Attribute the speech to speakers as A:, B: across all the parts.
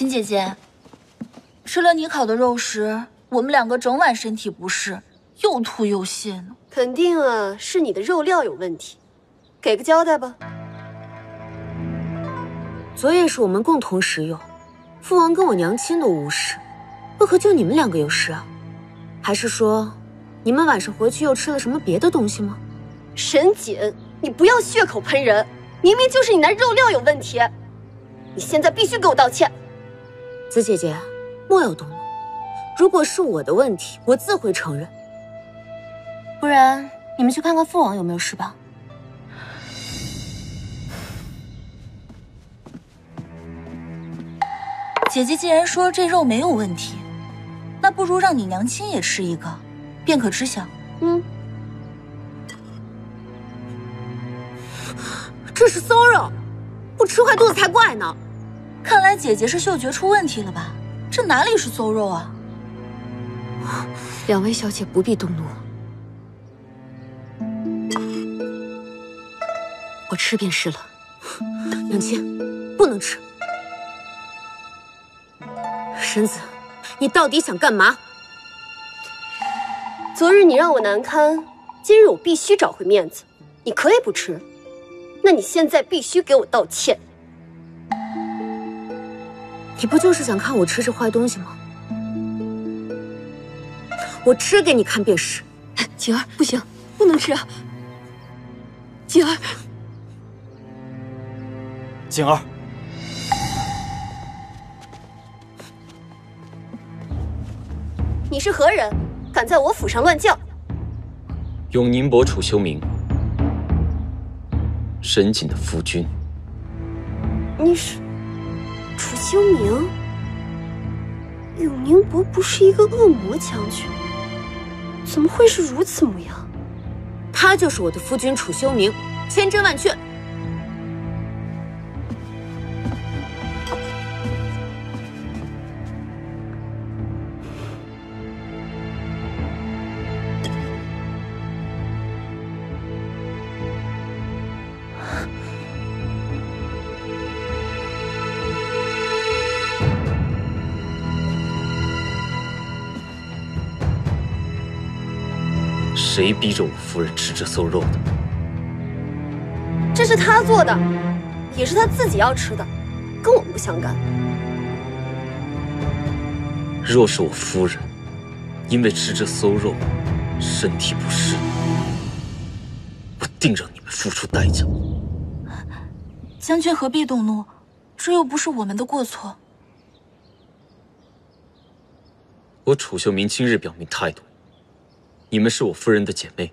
A: 秦姐姐，吃了你烤的肉食，我们两个整晚身体不适，又吐又泻呢。
B: 肯定啊，是你的肉料有问题，给个交代吧。
C: 昨夜是我们共同食用，父王跟我娘亲都无事，为何就你们两个有事啊？还是说，你们晚上回去又吃了什么别的东西吗？
B: 沈锦，你不要血口喷人，明明就是你那肉料有问题，你现在必须给我道歉。
C: 紫姐姐，莫要动怒，如果是我的问题，我自会承认。不然，你们去看看父王有没有事吧。
A: 姐姐既然说这肉没有问题，那不如让你娘亲也吃一个，便可知晓。
B: 嗯，
C: 这是馊肉，不吃坏肚子才怪呢。
A: 看来姐姐是嗅觉出问题了吧？这哪里是馊肉啊？
C: 两位小姐不必动怒，我吃便是了。娘亲，不能吃。婶子，你到底想干嘛？
B: 昨日你让我难堪，今日我必须找回面子。你可以不吃，那你现在必须给我道歉。
C: 你不就是想看我吃这坏东西吗？我吃给你看便是。
D: 景儿，不行，不能吃啊。景儿，
E: 景儿。
B: 你是何人？敢在我府上乱叫？
E: 永宁伯楚修明，沈锦的夫君。
B: 你是楚修明？永宁伯不是一个恶魔将军，怎么会是如此模样？
C: 他就是我的夫君楚修明，千真万确。
E: 谁逼着我夫人吃这馊肉的？
B: 这是他做的，也是他自己要吃的，跟我们不相干。
E: 若是我夫人因为吃这馊肉身体不适，我定让你们付出代价。
A: 将军何必动怒？这又不是我们的过错。
E: 我楚秀明今日表明态度。你们是我夫人的姐妹，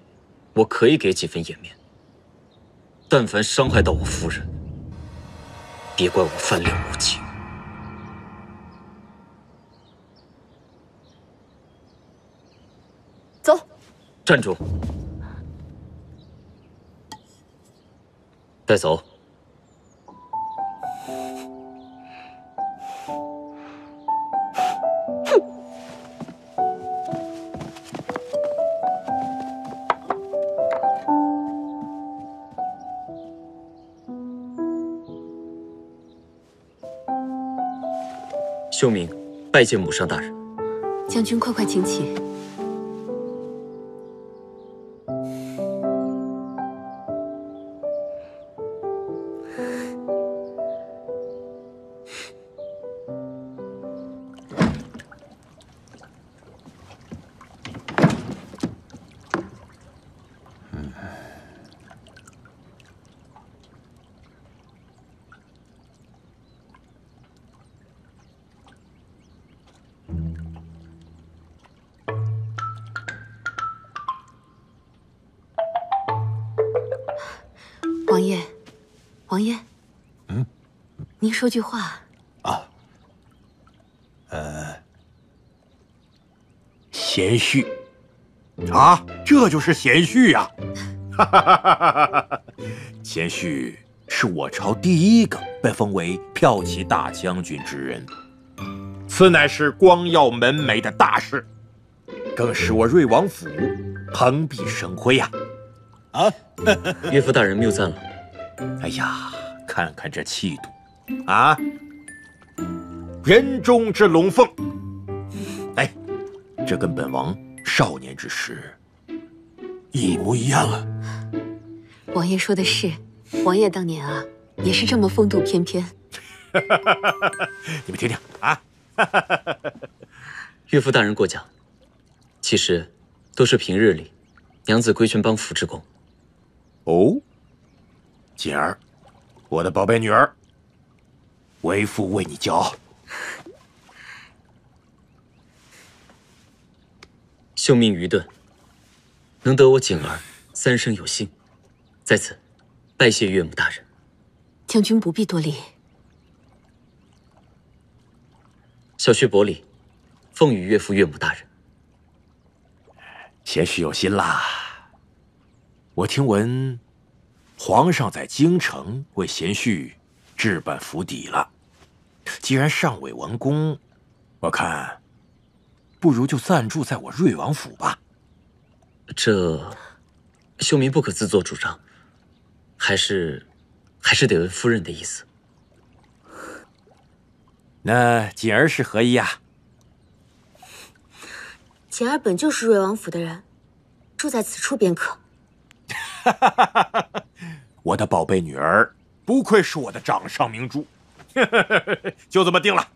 E: 我可以给几分颜面。但凡伤害到我夫人，别怪我翻脸无情。
B: 走，
E: 站住！带走。秀明，拜见母上大人。
D: 将军，快快请起。说句话
F: 啊，呃，贤婿啊，这就是贤婿呀！哈哈哈哈哈！贤婿是我朝第一个被封为骠骑大将军之人，此乃是光耀门楣的大事，更使我瑞王府蓬荜生辉呀！啊，
E: 岳父大人谬赞了。
F: 哎呀，看看这气度，啊，人中之龙凤。哎，这跟本王少年之时一模一样啊！
G: 王爷说的是，王爷当年啊，也是这么风度翩翩。
F: 你们听听啊！
E: 岳父大人过奖，其实都是平日里娘子规劝帮扶之功。
F: 哦，锦儿，我的宝贝女儿，为父为你骄傲。
E: 秀命愚钝，能得我景儿三生有幸，在此拜谢岳母大人。
G: 将军不必多礼。
E: 小婿薄礼，奉与岳父岳母大人。
F: 贤婿有心啦。我听闻，皇上在京城为贤婿置办府邸了。既然尚未完工，我看，不如就暂住在我瑞王府吧。
E: 这，秀明不可自作主张，还是，还是得问夫人的意思。
F: 那锦儿是何意啊？
C: 锦儿本就是瑞王府的人，住在此处便可。
F: 我的宝贝女儿，不愧是我的掌上明珠，就这么定了。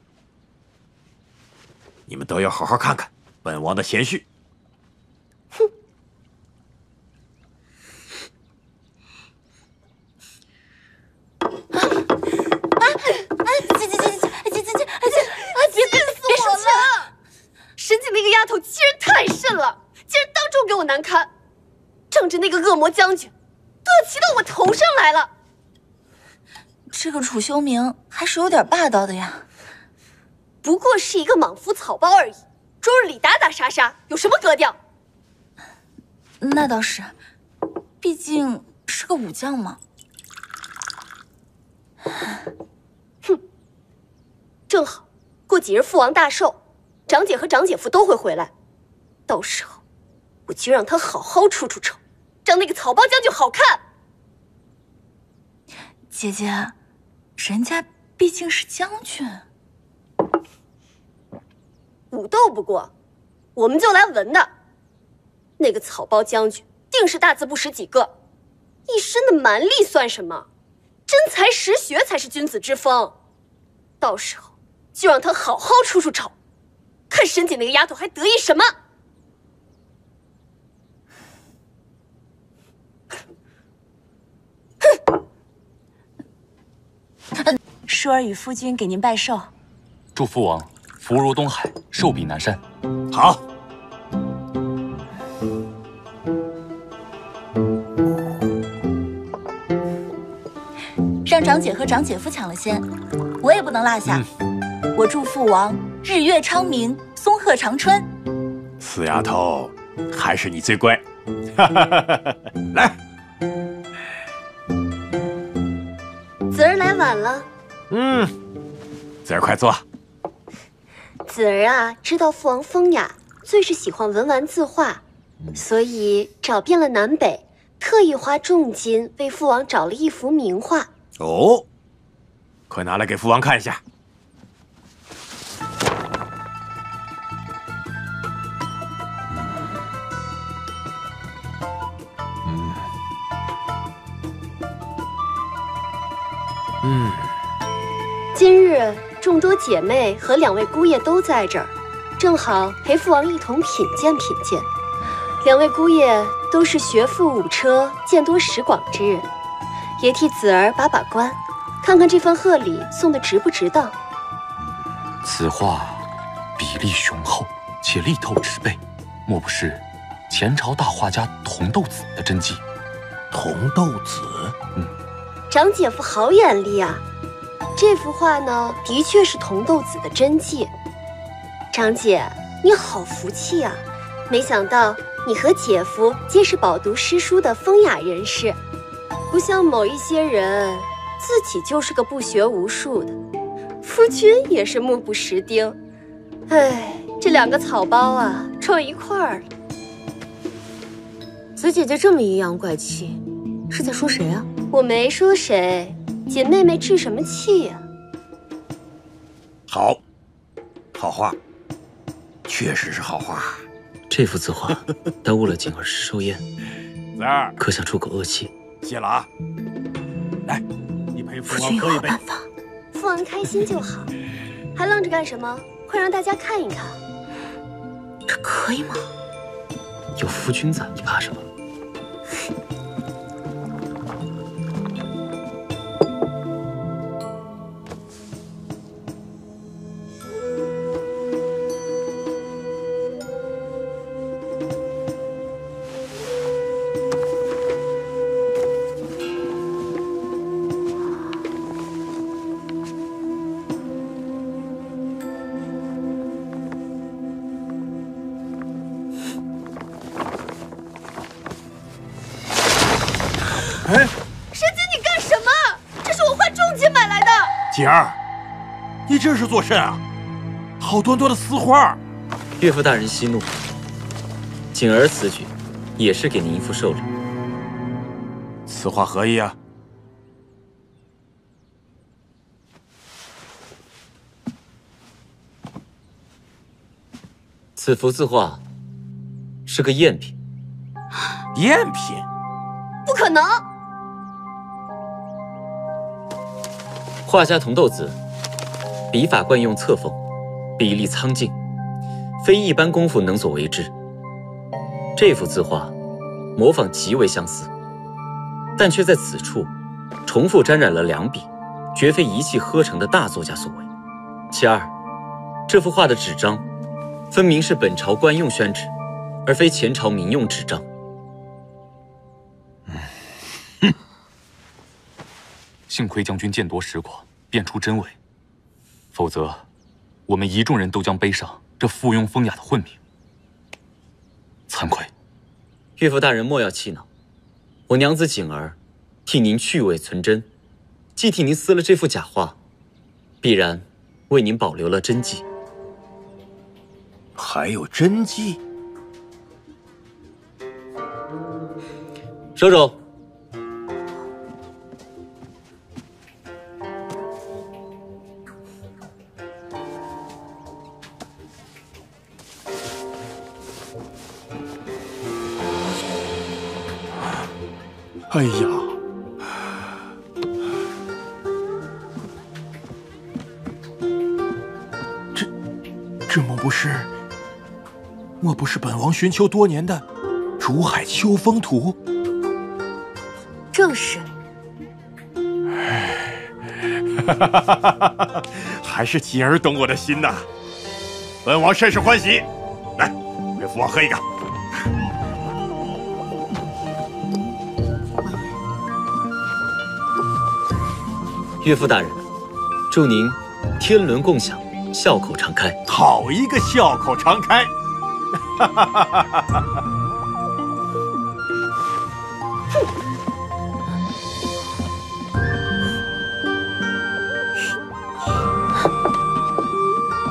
F: 你们都要好好看看本王的贤婿。
B: 哼！啊啊啊！姐姐姐姐姐姐姐姐！啊！别别
G: 别生气了！沈锦那个丫头欺人太甚了，竟然当众给我难堪。仗着那个恶魔将军，都要骑到我头上来了。
H: 这个楚修明还是有点霸道的呀。
G: 不过是一个莽夫草包而已，周日里打打杀杀，有什么格调？
H: 那倒是，毕竟是个武将嘛。
G: 哼，正好过几日父王大寿，长姐和长姐夫都会回来，到时候我就让他好好出出丑。让那个草包将军好看，
H: 姐姐，人家毕竟是将军，
G: 武斗不过，我们就来文的。那个草包将军定是大字不识几个，一身的蛮力算什么？真才实学才是君子之风。到时候就让他好好出出丑，看沈锦那个丫头还得意什么？
I: 舒儿与夫君给您拜寿，
J: 祝父王福如东海，寿比南山。
F: 好，
H: 让长姐和长姐夫抢了先，我也不能落下。我祝父王日月昌明，松鹤长春。
F: 死丫头，还是你最乖。来。
B: 子儿来晚了，
F: 嗯，子儿快坐。
B: 子儿啊，知道父王风雅，最是喜欢文玩字画，所以找遍了南北，特意花重金为父王找了一幅名画。
F: 哦，快拿来给父王看一下。
B: 今日众多姐妹和两位姑爷都在这儿，正好陪父王一同品鉴品鉴。两位姑爷都是学富五车、见多识广之人，也替子儿把把关，看看这份贺礼送的值不值当。
J: 此画比例雄厚，且力透纸背，莫不是前朝大画家童豆子的真迹？
F: 童豆子，
B: 嗯。长姐夫好眼力啊！这幅画呢，的确是童豆子的真迹。长姐，你好福气啊！没想到你和姐夫皆是饱读诗书的风雅人士，不像某一些人自己就是个不学无术的。夫君也是目不识丁，哎，这两个草包啊，撞一块儿了。
C: 子姐姐这么阴阳怪气，是在说谁啊？
B: 我没说谁，锦妹妹置什么气呀？
F: 好，好画，确实是好画。
E: 这幅字画耽误了景儿试寿宴，
F: 子儿，
E: 可想出口恶气。
F: 谢了啊！来，你陪父
C: 夫君有
F: 王喝一杯。
C: 办法。
B: 父王开心就好，还愣着干什么？快让大家看一看。
C: 这可以吗？
E: 有夫君在，你怕什么？
G: 你这是
F: 做甚啊？好端端的私画，
E: 岳父大人息怒，景儿此举也是给您一副寿礼。
F: 此话何意啊？
E: 此幅字画是个赝品，
F: 赝品？
G: 不可能！
E: 画家童豆子笔法惯用侧锋，笔力苍劲，非一般功夫能所为之。这幅字画模仿极为相似，但却在此处重复沾染了两笔，绝非一气呵成的大作家所为。其二，这幅画的纸张分明是本朝官用宣纸，而非前朝民用纸张。
J: 幸亏将军见多识广，辨出真伪，否则我们一众人都将背上这附庸风雅的混名。惭愧，
E: 岳父大人莫要气恼，我娘子景儿替您去伪存真，既替您撕了这幅假画，必然为您保留了真迹。
F: 还有真迹？
E: 收手。
F: 哎呀，这这莫不是莫不是本王寻求多年的《竹海秋风图》？
C: 正是。
F: 还是锦儿懂我的心呐，本王甚是欢喜。来，为父王喝一个。
E: 岳父大人，祝您天伦共享，笑口常开。
F: 好一个笑口常开！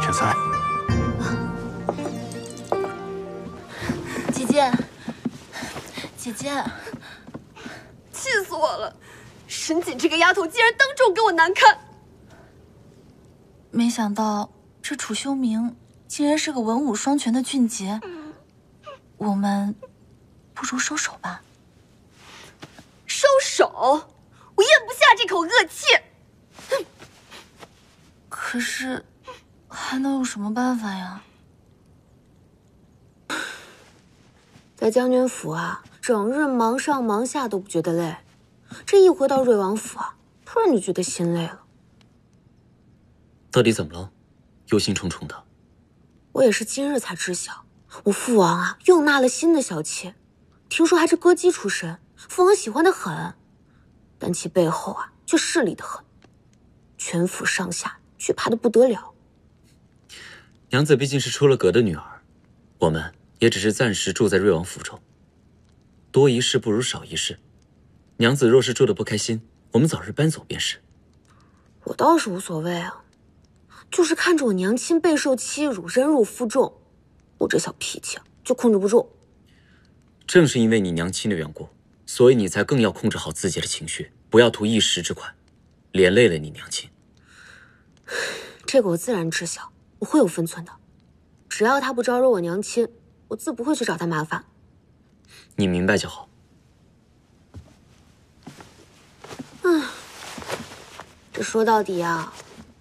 F: 陈才，
H: 姐姐，姐姐，
G: 气死我了！沈锦这个丫头竟然当众给我难堪。
H: 没想到这楚修明竟然是个文武双全的俊杰，我们不如收手吧。
G: 收手！我咽不下这口恶气。
H: 可是，还能有什么办法呀？
C: 在将军府啊，整日忙上忙下都不觉得累，这一回到瑞王府啊，突然就觉得心累了。
E: 到底怎么了？忧心忡忡的。
C: 我也是今日才知晓，我父王啊又纳了新的小妾，听说还是歌姬出身，父王喜欢的很，但其背后啊却势利的很，全府上下惧怕的不得了。
E: 娘子毕竟是出了阁的女儿，我们也只是暂时住在瑞王府中。多一事不如少一事，娘子若是住的不开心，我们早日搬走便是。
C: 我倒是无所谓啊，就是看着我娘亲备受欺辱，忍辱负重，我这小脾气啊就控制不住。
E: 正是因为你娘亲的缘故，所以你才更要控制好自己的情绪，不要图一时之快，连累了你娘亲。
C: 这个我自然知晓，我会有分寸的。只要他不招惹我娘亲，我自不会去找他麻烦。
E: 你明白就好。
C: 唉，这说到底啊，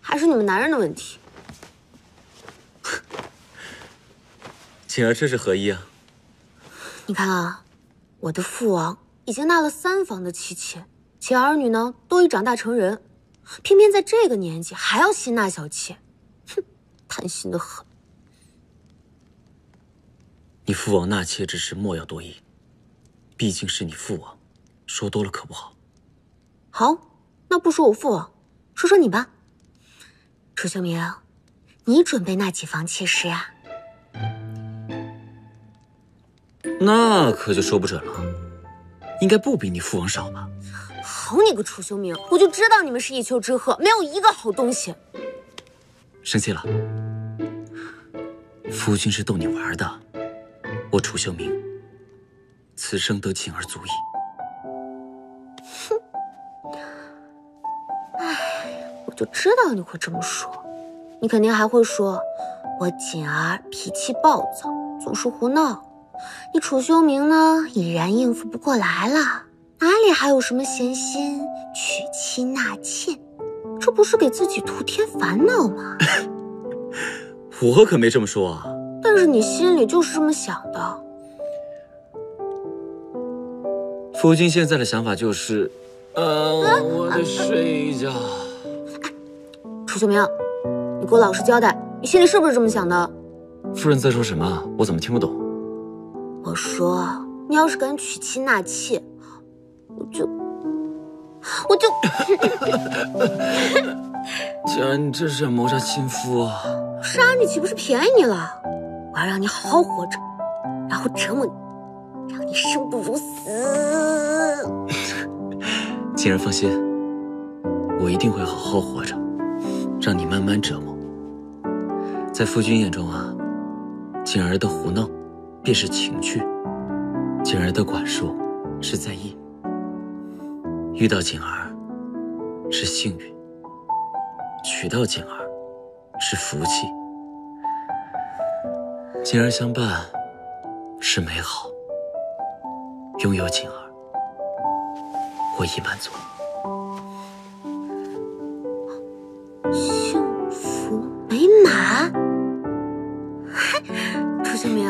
C: 还是你们男人的问题。
E: 锦儿这是何意啊？
C: 你看啊，我的父王已经纳了三房的妻妾，且儿女呢都已长大成人，偏偏在这个年纪还要新纳小妾，哼，贪心的很。
E: 你父王纳妾之事莫要多疑，毕竟是你父王，说多了可不好。
C: 好，那不说我父王，说说你吧。楚秀明，你准备那几房妾室呀？
E: 那可就说不准了，应该不比你父王少吧？
C: 好你个楚修明，我就知道你们是一丘之貉，没有一个好东西。
E: 生气了？夫君是逗你玩的，我楚修明，此生得锦儿足矣。
C: 就知道你会这么说，你肯定还会说，我锦儿脾气暴躁，总是胡闹。你楚修明呢，已然应付不过来了，哪里还有什么闲心娶妻纳妾？这不是给自己徒添烦恼吗？
E: 我可没这么说啊。
C: 但是你心里就是这么想的。
E: 夫君现在的想法就是，呃，我得睡一觉。
C: 楚修明，你给我老实交代，你心里是不是这么想的？
E: 夫人在说什么？我怎么听不懂？
C: 我说，你要是敢娶妻纳妾，我就，我就。
E: 既然你这是要谋杀亲夫啊！
C: 杀你岂不是便宜你了？我要让你好好活着，然后折磨你，让你生不如死。
E: 静儿放心，我一定会好好活着，让你慢慢折磨。在夫君眼中啊，锦儿的胡闹。便是情趣，景儿的管束是在意。遇到景儿是幸运，娶到景儿是福气。景儿相伴是美好，拥有景儿我已满足。
C: 楚清明。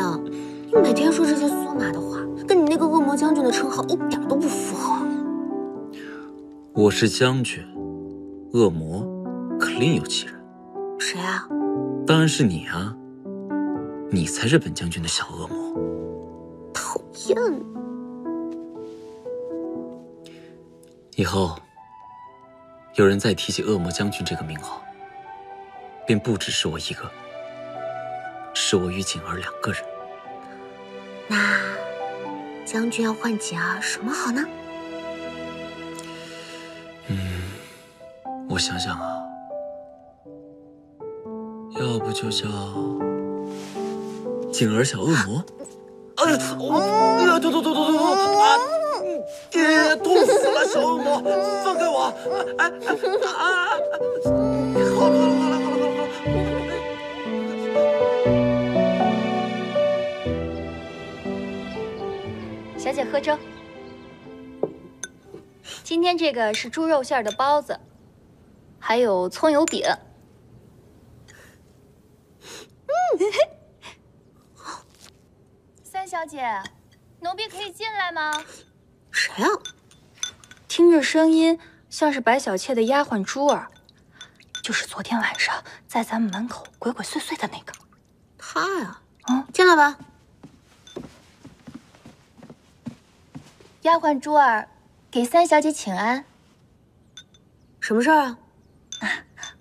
C: 你每天说这些酥麻的话，跟你那个恶魔将军的称号一点都不符合。
E: 我是将军，恶魔可另有其人。
C: 谁啊？
E: 当然是你啊！你才是本将军的小恶魔。
C: 讨厌！
E: 以后有人再提起恶魔将军这个名号，便不只是我一个，是我与景儿两个人。
C: 那将军要换锦儿什么好呢？
E: 嗯，我想想啊，要不就叫锦儿小恶魔。哎呀，痛痛痛痛痛痛！啊，爹，痛死了！小恶魔，放开我！哎哎啊！
A: 姐喝粥。今天这个是猪肉馅的包子，还有葱油饼。嗯，三小姐，奴婢可以进来吗？
C: 谁啊？
H: 听着声音像是白小妾的丫鬟珠儿，就是昨天晚上在咱们门口鬼鬼祟祟的那个。
C: 他呀，嗯，进来吧。
A: 丫鬟珠儿，给三小姐请安。
C: 什么事儿啊？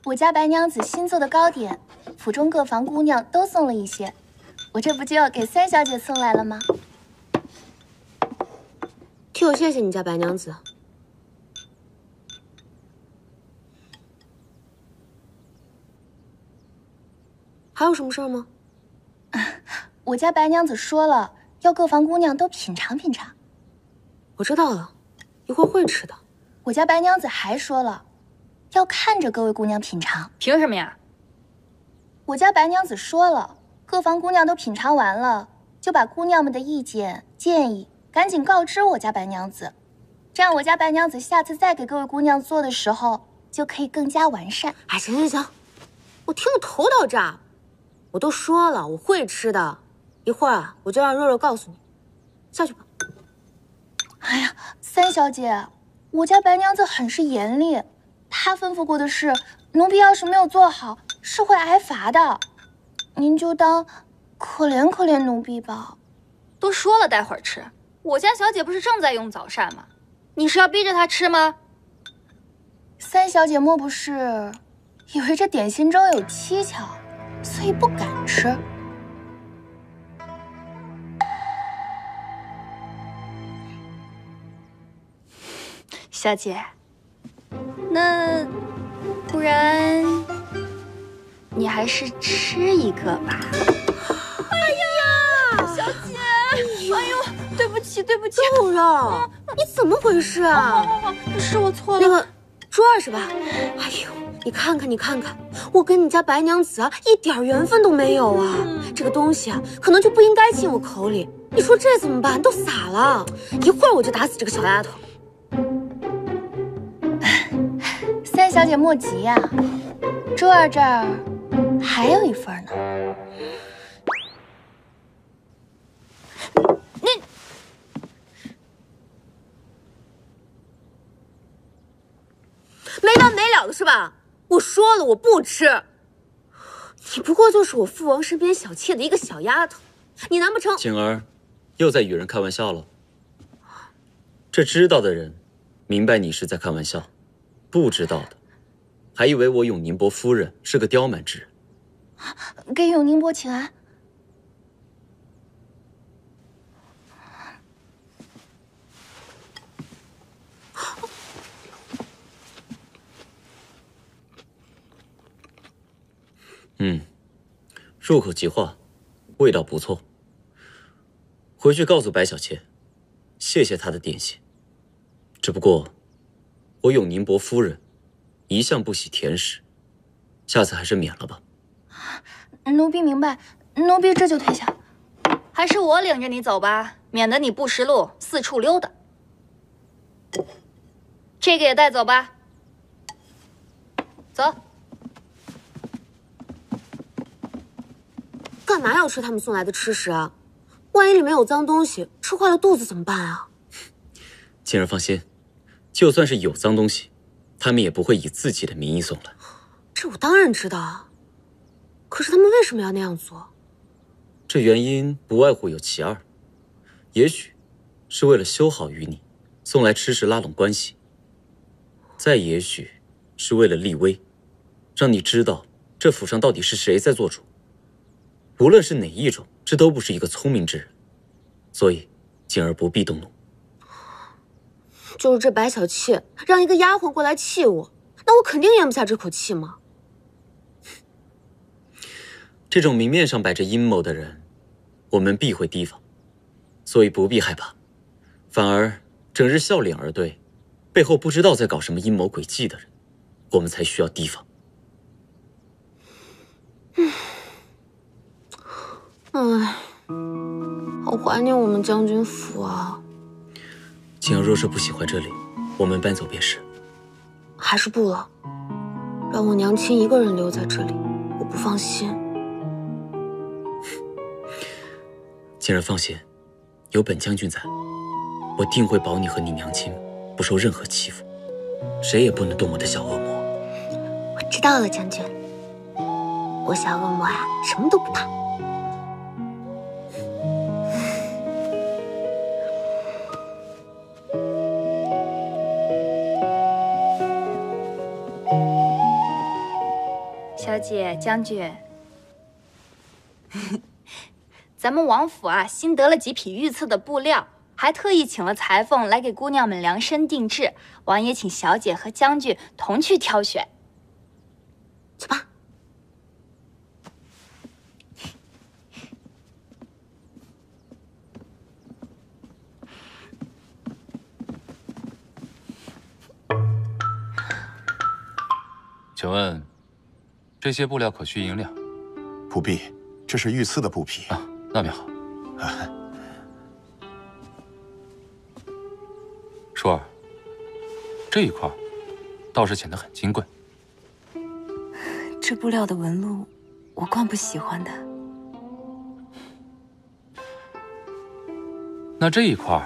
A: 我家白娘子新做的糕点，府中各房姑娘都送了一些，我这不就要给三小姐送来了吗？
C: 替我谢谢你家白娘子。还有什么事儿吗？
A: 我家白娘子说了，要各房姑娘都品尝品尝。
C: 我知道了，一会儿会吃的。
A: 我家白娘子还说了，要看着各位姑娘品尝。
H: 凭什么呀？
A: 我家白娘子说了，各房姑娘都品尝完了，就把姑娘们的意见建议赶紧告知我家白娘子，这样我家白娘子下次再给各位姑娘做的时候就可以更加完善。
C: 哎，行行行，我听得头都炸。我都说了我会吃的，一会儿啊我就让肉肉告诉你。下去吧。
A: 哎呀，三小姐，我家白娘子很是严厉，她吩咐过的事，奴婢要是没有做好。是会挨罚的，您就当可怜可怜奴婢吧。
H: 都说了待会儿吃，我家小姐不是正在用早膳吗？你是要逼着她吃吗？
A: 三小姐莫不是以为这点心粥有蹊跷，所以不敢吃？
H: 小姐，那不然？你还是吃一个吧。
C: 哎呀，
H: 小姐，哎呦，对不起，对不起，
C: 肉肉，你怎么回事啊？
H: 是我错了。
C: 那个珠儿是吧？哎呦，你看看，你看看，我跟你家白娘子啊，一点缘分都没有啊。这个东西啊，可能就不应该进我口里。你说这怎么办？都洒了，一会儿我就打死这个小丫头。
A: 小姐莫急呀，珠儿这儿。还有一份呢，
C: 你没完没了的是吧？我说了我不吃，你不过就是我父王身边小妾的一个小丫头，你难不成？
E: 景儿，又在与人开玩笑了。这知道的人，明白你是在开玩笑；不知道的，还以为我永宁伯夫人是个刁蛮之人。
A: 给永宁伯请安。
E: 嗯，入口即化，味道不错。回去告诉白小倩，谢谢她的点心。只不过，我永宁伯夫人一向不喜甜食，下次还是免了吧。
A: 奴婢明白，奴婢这就退下。
H: 还是我领着你走吧，免得你不识路四处溜达。这个也带走吧。走。
C: 干嘛要吃他们送来的吃食啊？万一里面有脏东西，吃坏了肚子怎么办啊？
E: 静儿放心，就算是有脏东西，他们也不会以自己的名义送来。
C: 这我当然知道。可是他们为什么要那样做？
E: 这原因不外乎有其二，也许是为了修好与你，送来吃食拉拢关系；再也许是为了立威，让你知道这府上到底是谁在做主。无论是哪一种，这都不是一个聪明之人，所以景儿不必动怒。
C: 就是这白小妾让一个丫鬟过来气我，那我肯定咽不下这口气嘛。
E: 这种明面上摆着阴谋的人，我们必会提防，所以不必害怕。反而整日笑脸而对，背后不知道在搞什么阴谋诡计的人，我们才需要提防。
C: 唉，好怀念我们将军府啊！
E: 景儿若是不喜欢这里，我们搬走便是。
C: 还是不了，让我娘亲一个人留在这里，我不放心。
E: 景儿放心，有本将军在，我定会保你和你娘亲不受任何欺负，谁也不能动我的小恶魔。
C: 我知道了，将军，我小恶魔呀，什么都不怕。
H: 小姐，将军。咱们王府啊，新得了几匹御赐的布料，还特意请了裁缝来给姑娘们量身定制。王爷请小姐和将军同去挑选。
C: 走吧。
J: 请问，这些布料可需银两？
K: 不必，这是御赐的布匹
J: 啊，那便好。舒儿，这一块倒是显得很金贵。
I: 这布料的纹路，我惯不喜欢的。
J: 那这一块，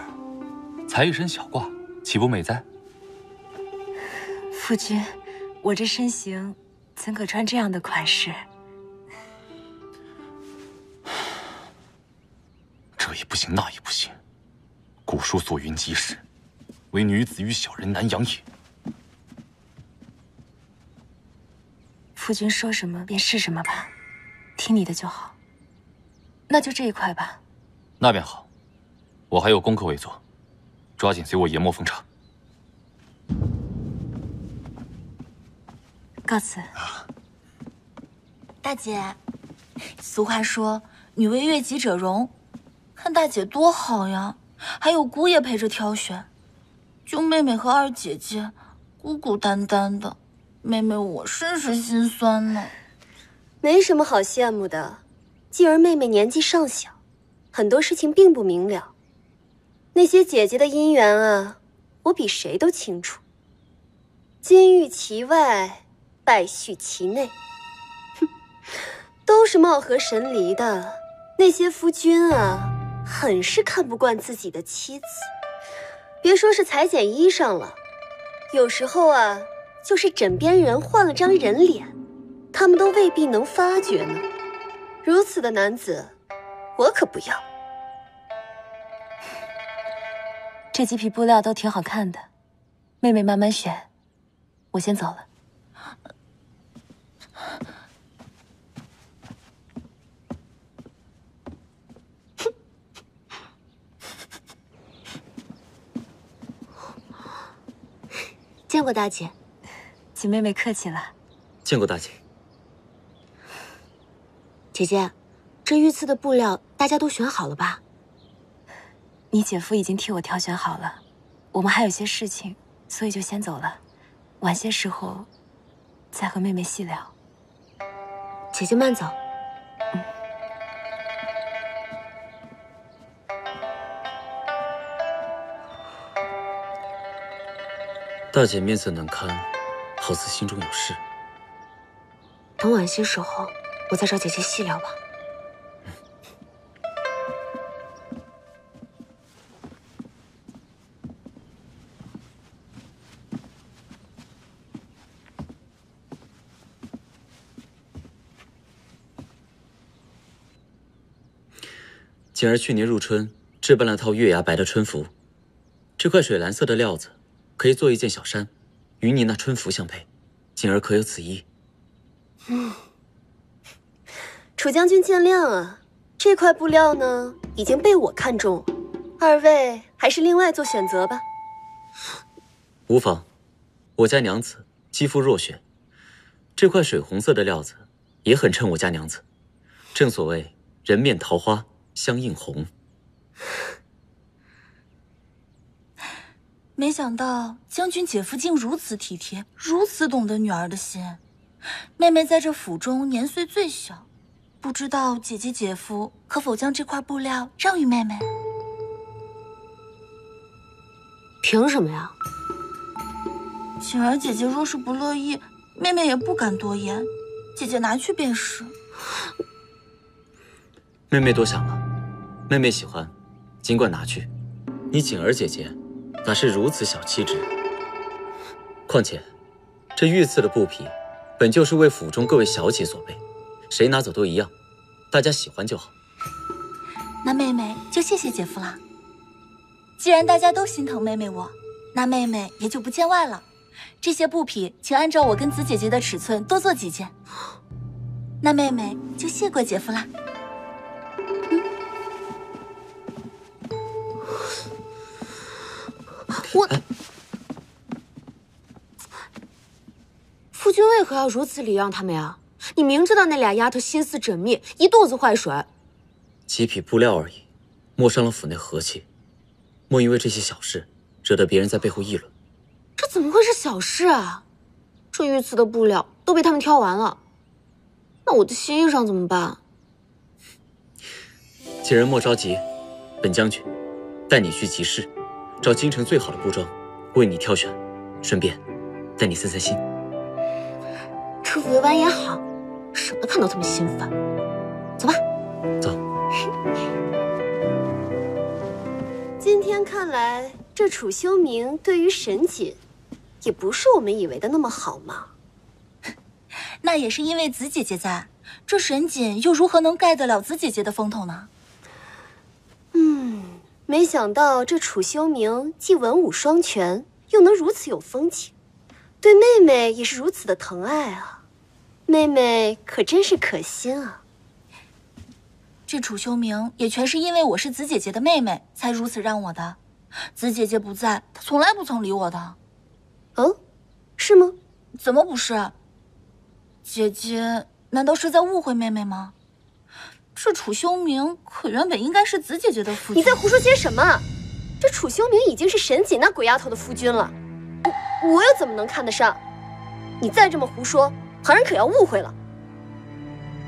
J: 裁一身小褂，岂不美哉？
I: 夫君，我这身形，怎可穿这样的款式？
J: 这也不行，那也不行。古书所云即是，唯女子与小人难养也。
I: 夫君说什么便是什么吧，听你的就好。那就这一块吧。
J: 那便好。我还有功课未做，抓紧随我研磨奉茶。
I: 告辞。
A: 大姐，俗话说“女为悦己者容”，看大姐多好呀，还有姑爷陪着挑选，就妹妹和二姐姐孤孤单单的，妹妹我甚是心酸呢。
B: 没什么好羡慕的，继儿妹妹年纪尚小，很多事情并不明了。那些姐姐的姻缘啊，我比谁都清楚。金玉其外，败絮其内。哼，都是貌合神离的。那些夫君啊，很是看不惯自己的妻子。别说是裁剪衣裳了，有时候啊，就是枕边人换了张人脸，他们都未必能发觉呢。如此的男子，我可不要。
I: 这几匹布料都挺好看的，妹妹慢慢选，我先走了。
C: 见过大姐，
I: 请妹妹客气了。
E: 见过大姐。
C: 姐姐，这御赐的布料大家都选好了吧？
I: 你姐夫已经替我挑选好了，我们还有些事情，所以就先走了。晚些时候再和妹妹细聊。
C: 姐姐慢走。嗯。
E: 大姐面色难堪，好似心中有事。
C: 等晚些时候，我再找姐姐细聊吧。
E: 锦儿去年入春置办了套月牙白的春服，这块水蓝色的料子可以做一件小衫，与你那春服相配。锦儿可有此意？
B: 嗯，楚将军见谅啊，这块布料呢已经被我看中了，二位还是另外做选择吧。
E: 无妨，我家娘子肌肤若雪，这块水红色的料子也很衬我家娘子。正所谓人面桃花。相映红，
A: 没想到将军姐夫竟如此体贴，如此懂得女儿的心。妹妹在这府中年岁最小，不知道姐姐姐夫可否将这块布料让与妹妹？
C: 凭什么呀？
A: 锦儿姐姐若是不乐意，妹妹也不敢多言，姐姐拿去便是。
E: 妹妹多想了。妹妹喜欢，尽管拿去。你锦儿姐姐哪是如此小气之人？况且，这御赐的布匹本就是为府中各位小姐所备，谁拿走都一样，大家喜欢就好。
A: 那妹妹就谢谢姐夫了。既然大家都心疼妹妹我，那妹妹也就不见外了。这些布匹，请按照我跟紫姐姐的尺寸多做几件。那妹妹就谢过姐夫啦。
C: 我，夫君为何要如此礼让他们呀？你明知道那俩丫头心思缜密，一肚子坏水。
E: 几匹布料而已，莫伤了府内和气，莫因为这些小事惹得别人在背后议论。
C: 这怎么会是小事啊？这御赐的布料都被他们挑完了。那我的新衣裳怎么办？
E: 几人莫着急，本将军带你去集市，找京城最好的布庄，为你挑选，顺便带你散散心。
C: 吃副油丸也好，省得看到他们心烦。走吧，
E: 走。
B: 今天看来，这楚修明对于沈锦，也不是我们以为的那么好嘛。
A: 那也是因为紫姐姐在，这沈锦又如何能盖得了紫姐姐的风头呢？
B: 嗯，没想到这楚修明既文武双全，又能如此有风情，对妹妹也是如此的疼爱啊。妹妹可真是可心啊。
A: 这楚修明也全是因为我是紫姐姐的妹妹，才如此让我的。紫姐姐不在，他从来不曾理我的。
B: 哦，是吗？
A: 怎么不是？姐姐难道是在误会妹妹吗？这楚修明可原本应该是子姐姐的夫君。
B: 你在胡说些什么？这楚修明已经是沈锦那鬼丫头的夫君了，我我又怎么能看得上？你再这么胡说，旁人可要误会了。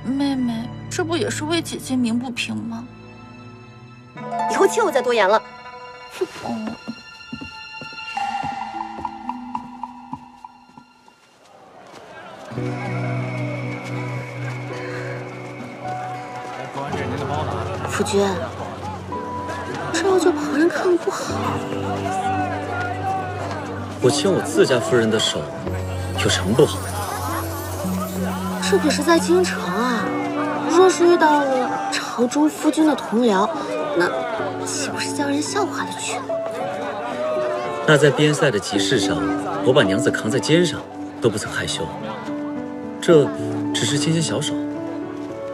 A: 妹妹，这不也是为姐姐鸣不平吗？
B: 以后切勿再多言了。
A: 哦。
C: 夫君，这要叫旁人看了不好。
E: 我牵我自家夫人的手，有什么不好？
C: 这可是在京城啊！若是遇到了朝中夫君的同僚，那岂不是叫人笑话了去？
E: 那在边塞的集市上，我把娘子扛在肩上，都不曾害羞。这只是牵牵小手，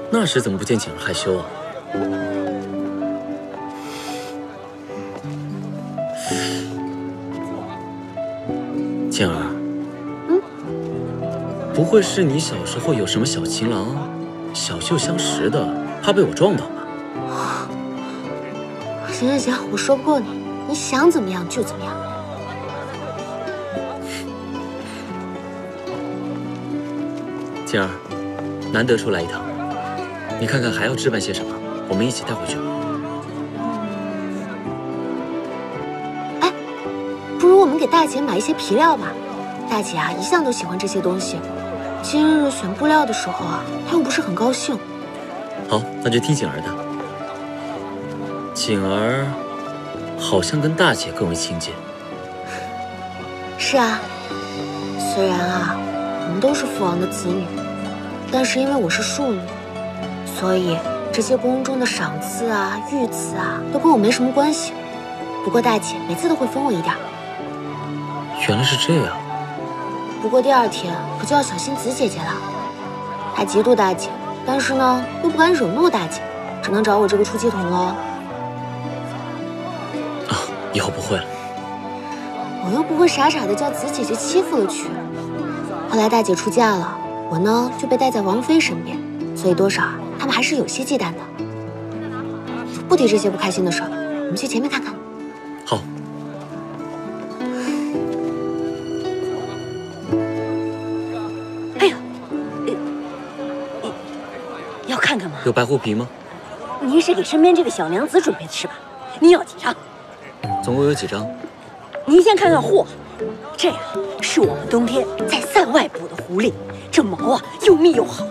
E: 那时怎么不见景儿害羞啊？静儿，
B: 嗯，
E: 不会是你小时候有什么小情郎，小秀相识的，怕被我撞到吧？
C: 行行行，我说不过你，你想怎么样就怎么样。
E: 静儿，难得出来一趟，你看看还要置办些什么，我们一起带回去。
C: 哎，给大姐买一些皮料吧，大姐啊一向都喜欢这些东西。今日选布料的时候啊，她又不是很高兴。
E: 好，那就听景儿的。景儿好像跟大姐更为亲近。
C: 是啊，虽然啊，我们都是父王的子女。但是因为我是庶女，所以这些宫中的赏赐啊、御赐啊，都跟我没什么关系。不过大姐每次都会分我一点。
E: 原来是这样。
C: 不过第二天可就要小心紫姐姐了。她嫉妒大姐，但是呢又不敢惹怒大姐，只能找我这个出气筒喽。
E: 啊，以后不会了。
C: 我又不会傻傻的叫紫姐姐欺负了去。后来大姐出嫁了。我呢就被带在王妃身边，所以多少啊，他们还是有些忌惮的。不提这些不开心的事儿，我们去前面看看。
E: 有白狐皮吗？
G: 您是给身边这个小娘子准备的是吧？您要几张？
E: 总共有几张？
G: 您先看看货，这呀是我们冬天在塞外捕的狐狸。这毛啊，又密又好，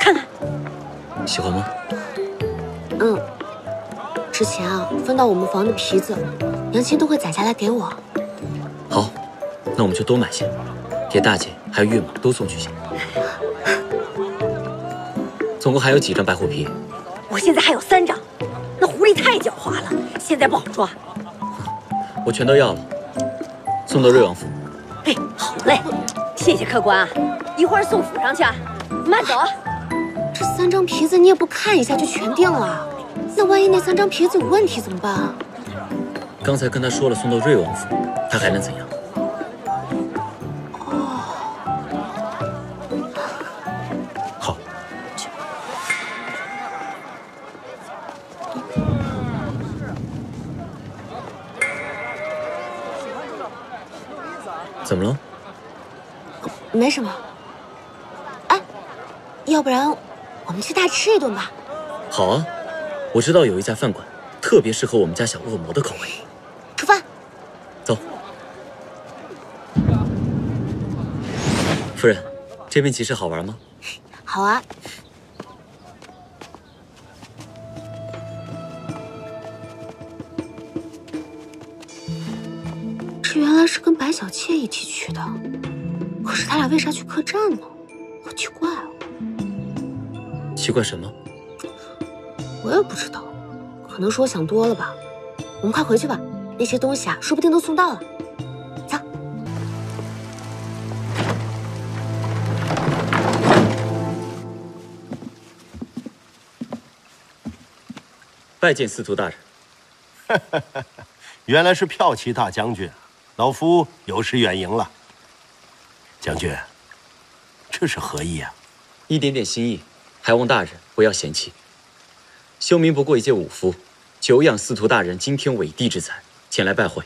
G: 看看，
E: 喜欢吗？
C: 嗯，之前啊，分到我们房的皮子，娘亲都会攒下来给我。
E: 好，那我们就多买些，给大姐还有月母都送去些。总共还有几张白虎皮？
G: 我现在还有三张，那狐狸太狡猾了，现在不好抓。
E: 我全都要了，送到瑞王府。
G: 哎，好嘞。谢谢客官啊，一会儿送府上去啊，慢走。
C: 这三张皮子你也不看一下就全定了，那万一那三张皮子有问题怎么办啊？
E: 刚才跟他说了送到瑞王府，他还能怎样？怎么了？
C: 没什么。哎，要不然我们去大吃一顿吧？
E: 好啊，我知道有一家饭馆，特别适合我们家小恶魔的口味。
C: 出发。
E: 走。夫人，这边集市好玩吗？
C: 好啊。这原来是跟白小妾一起去的，可是他俩为啥去客栈呢？好奇怪啊！
E: 奇怪什么？
C: 我也不知道，可能是我想多了吧。我们快回去吧，那些东西啊，说不定都送到了。走。
E: 拜见司徒大人。
L: 原来是骠骑大将军。老夫有失远迎了，将军，这是何意啊？
E: 一点点心意，还望大人不要嫌弃。修明不过一介武夫，久仰司徒大人惊天伟地之才，前来拜会。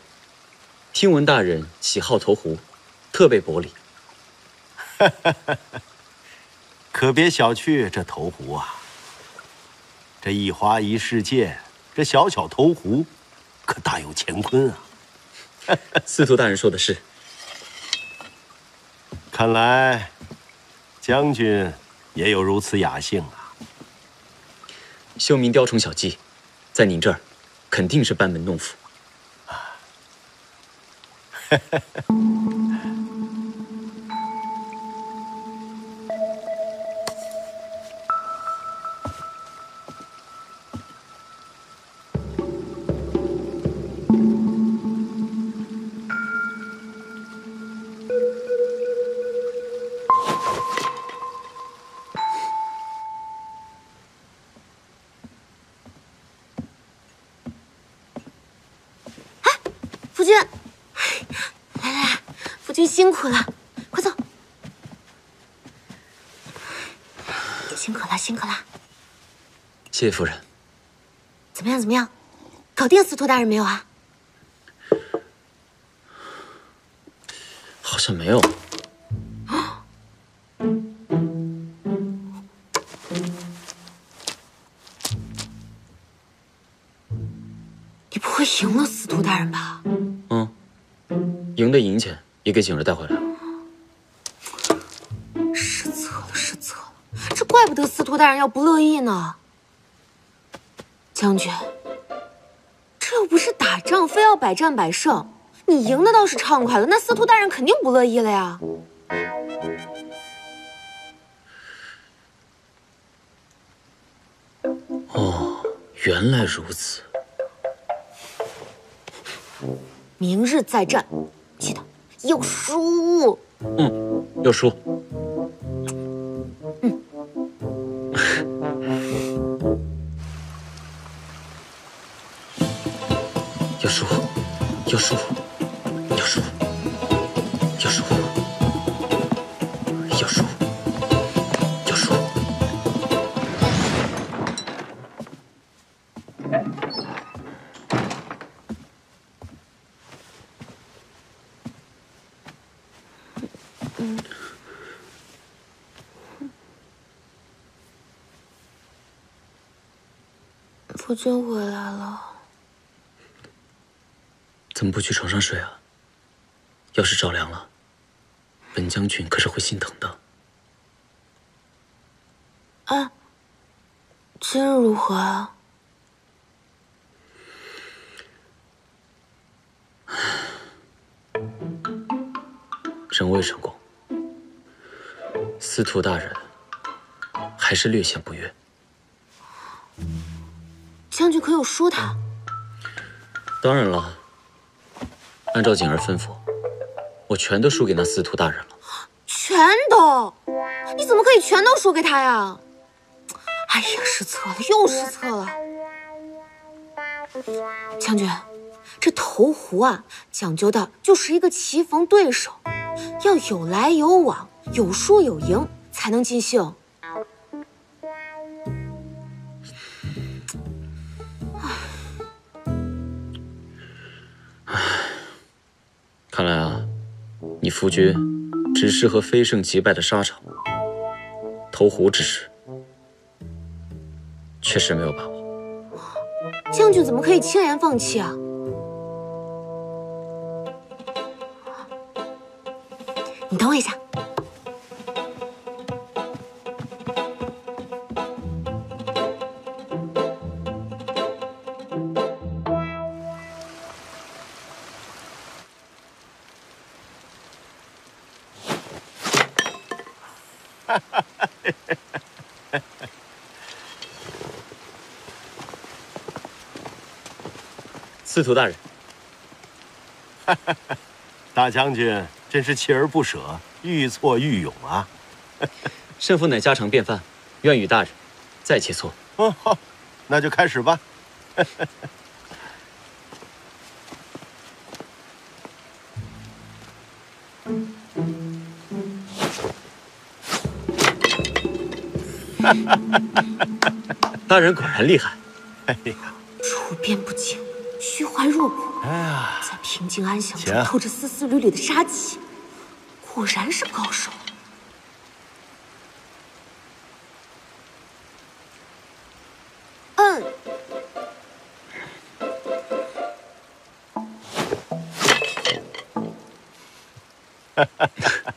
E: 听闻大人喜好投壶，特备薄礼。
L: 可别小觑这投壶啊！这一花一世界，这小小投壶，可大有乾坤啊！
E: 司徒大人说的是。
L: 看来，将军也有如此雅兴啊。
E: 修明雕虫小技，在您这儿，肯定是班门弄斧。谢谢夫人。
C: 怎么样？怎么样？搞定司徒大人没有啊？
E: 好像没有。
C: 你不会赢了司徒大人吧？
E: 嗯，赢的银钱。也给景儿带回来了。
C: 失策了，失策了！这怪不得司徒大人要不乐意呢。将军，这又不是打仗，非要百战百胜。你赢的倒是畅快了，那司徒大人肯定不乐意了呀。
E: 哦，原来如此。
C: 明日再战，记得。要输，
E: 嗯，要输，就是，去床上睡啊？要是着凉了，本将军可是会心疼的。
C: 哎，今日如何啊？
E: 仍未成功，司徒大人还是略显不悦。
C: 将军可有说他？
E: 当然了，按照景儿吩咐，我全都输给那司徒大人了。
C: 全都？你怎么可以全都输给他呀？哎呀，失策了，又失策了。将军，这投壶啊，讲究的就是一个棋逢对手，要有来有往，有输有赢，才能尽兴。
E: 夫君只适合非胜即败的沙场。投湖之事，确实没有把握。
C: 将军怎么可以轻言放弃啊？你等我一下。
E: 司徒大人，
L: 大将军真是锲而不舍，愈挫愈勇啊！
E: 胜负乃家常便饭，愿与大人再切磋。
L: 哦，好，那就开始吧。
E: 大人果然厉害。
L: 哎呀，
C: 处变不惊，若谷。
L: 哎呀，
C: 在平静安详中透着丝丝缕缕的杀气，果然是高手。嗯。
L: 哈 哈哈！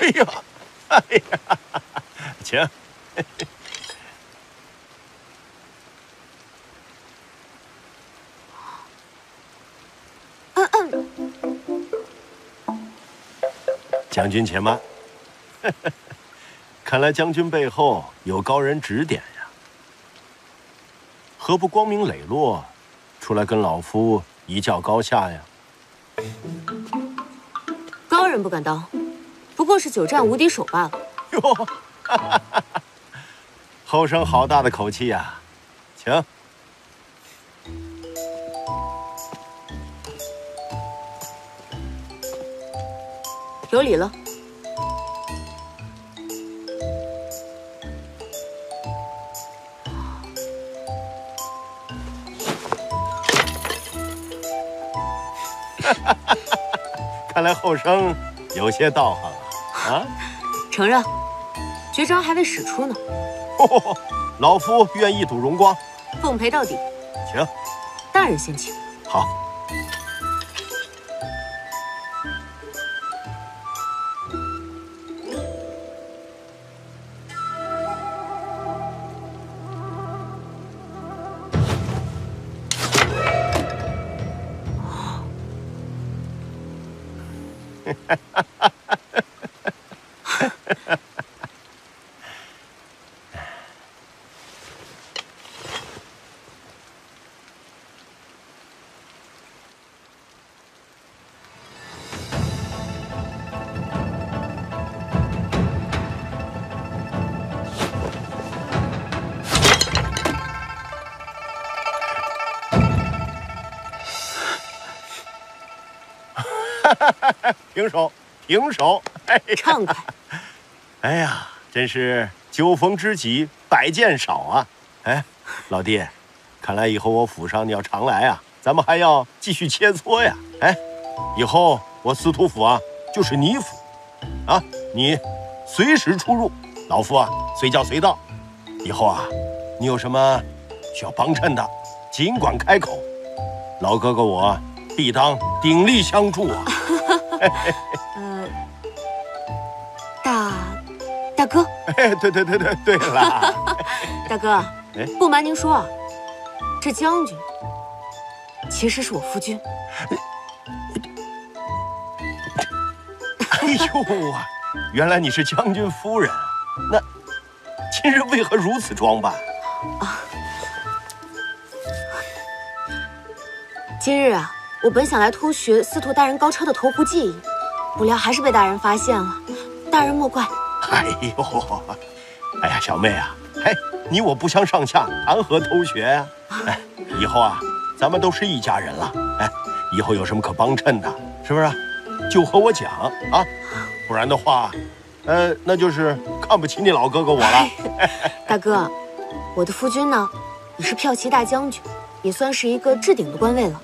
L: 哎，哎呀，哎呀，请。
C: 嗯嗯。
L: 将军且慢。看来将军背后有高人指点呀，何不光明磊落，出来跟老夫一较高下呀？
C: 高人不敢当，不过是久战无敌手罢了。
L: 哟，后生好大的口气呀，请。
C: 有礼了。
L: 看来后生有些道行啊！啊，
C: 承认，绝招还未使出呢。
L: 哦，老夫愿一睹荣光，
C: 奉陪到底。
L: 请，
C: 大人先请。
L: 好。停手，停手！
C: 畅快。
L: 哎呀，真是酒逢知己百见少啊！哎，老弟，看来以后我府上你要常来啊，咱们还要继续切磋呀。哎，以后我司徒府啊就是你府，啊，你随时出入，老夫啊随叫随到。以后啊，你有什么需要帮衬的，尽管开口，老哥哥我必当鼎力相助啊。
C: 呃，大大哥，
L: 哎，对对对对对了，
C: 大哥，不瞒您说，这将军其实是我夫君。
L: 哎呦啊，原来你是将军夫人啊！那今日为何如此装扮？啊，
C: 今日啊。我本想来偷学司徒大人高超的投壶技艺，不料还是被大人发现了。大人莫怪。
L: 哎呦，哎呀，小妹啊，哎，你我不相上下，谈何偷学呀？哎，以后啊，咱们都是一家人了。哎，以后有什么可帮衬的，是不是？就和我讲啊，不然的话，呃，那就是看不起你老哥哥我了。
C: 大哥，我的夫君呢，也是骠骑大将军，也算是一个置顶的官位了。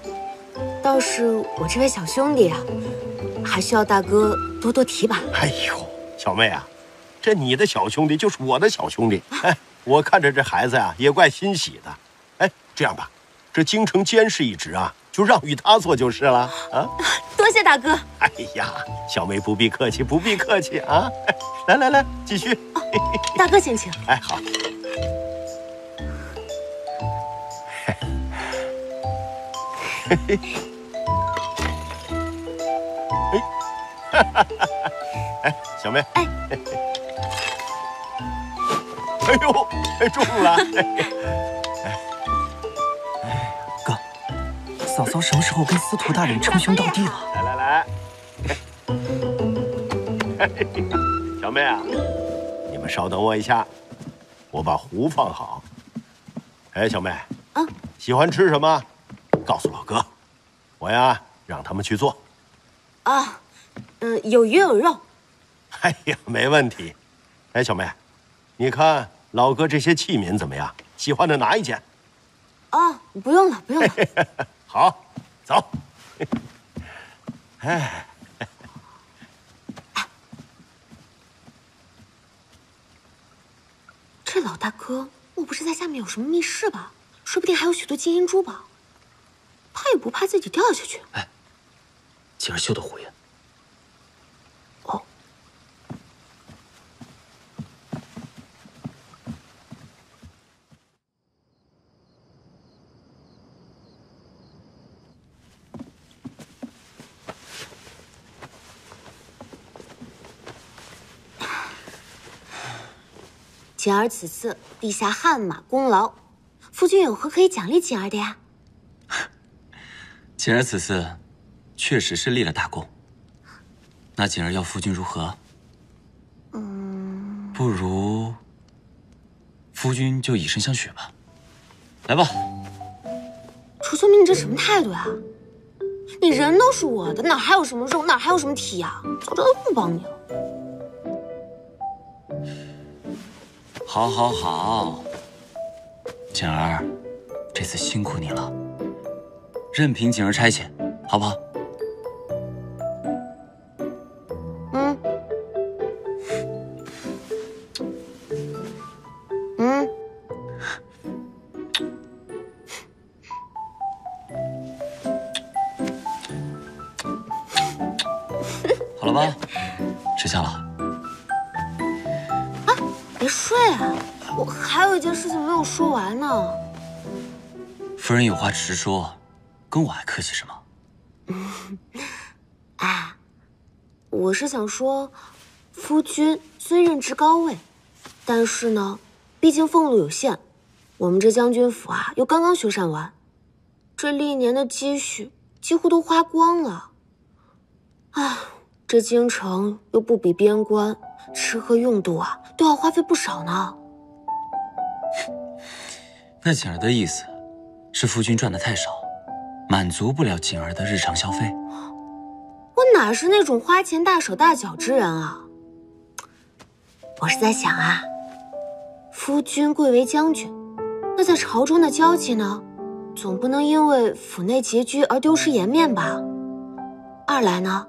C: 倒是我这位小兄弟啊，还需要大哥多多提拔。
L: 哎呦，小妹啊，这你的小兄弟就是我的小兄弟。哎，我看着这孩子呀，也怪欣喜的。哎，这样吧，这京城监事一职啊，就让与他做就是了。啊，
C: 多谢大哥。
L: 哎呀，小妹不必客气，不必客气啊。来来来，继续。
C: 大哥先请。
L: 哎，好。嘿嘿。哎，哈哈哈！哎，小妹。哎。哎呦，哎中了。哎，
M: 哥，嫂嫂什么时候跟司徒大人称兄道弟了？
L: 来来来。小妹啊，你们稍等我一下，我把壶放好。哎，小妹。啊。喜欢吃什么？告诉老哥，我呀让他们去做。
C: 有鱼有肉。
L: 哎呀，没问题。哎，小妹，你看老哥这些器皿怎么样？喜欢的拿一件？
C: 哦，不用了，不用了。
L: 好，走。哎，
C: 这老大哥莫不是在下面有什么密室吧？说不定还有许多金银珠宝。他也不怕自己掉下去。
E: 哎，景儿绣的虎眼。
C: 锦儿此次立下汗马功劳，夫君有何可以奖励锦儿的呀？
E: 锦儿此次确实是立了大功，那锦儿要夫君如何？嗯，不如夫君就以身相许吧。来吧，
C: 楚秋明，你这什么态度呀？你人都是我的，哪还有什么肉，哪还有什么体呀？早知道不帮你了。
E: 好，好，好，锦儿，这次辛苦你了。任凭景儿差遣，好不好？夫人有话直说。跟我还客气什么？
C: 哎，我是想说，夫君虽任职高位，但是呢，毕竟俸禄有限，我们这将军府啊又刚刚修缮完，这历年的积蓄几乎都花光了。哎，这京城又不比边关，吃喝用度啊都要花费不少呢。
E: 那景儿的意思是夫君赚的太少。满足不了锦儿的日常消费，
C: 我哪是那种花钱大手大脚之人啊！我是在想啊，夫君贵为将军，那在朝中的交际呢，总不能因为府内拮据而丢失颜面吧？二来呢，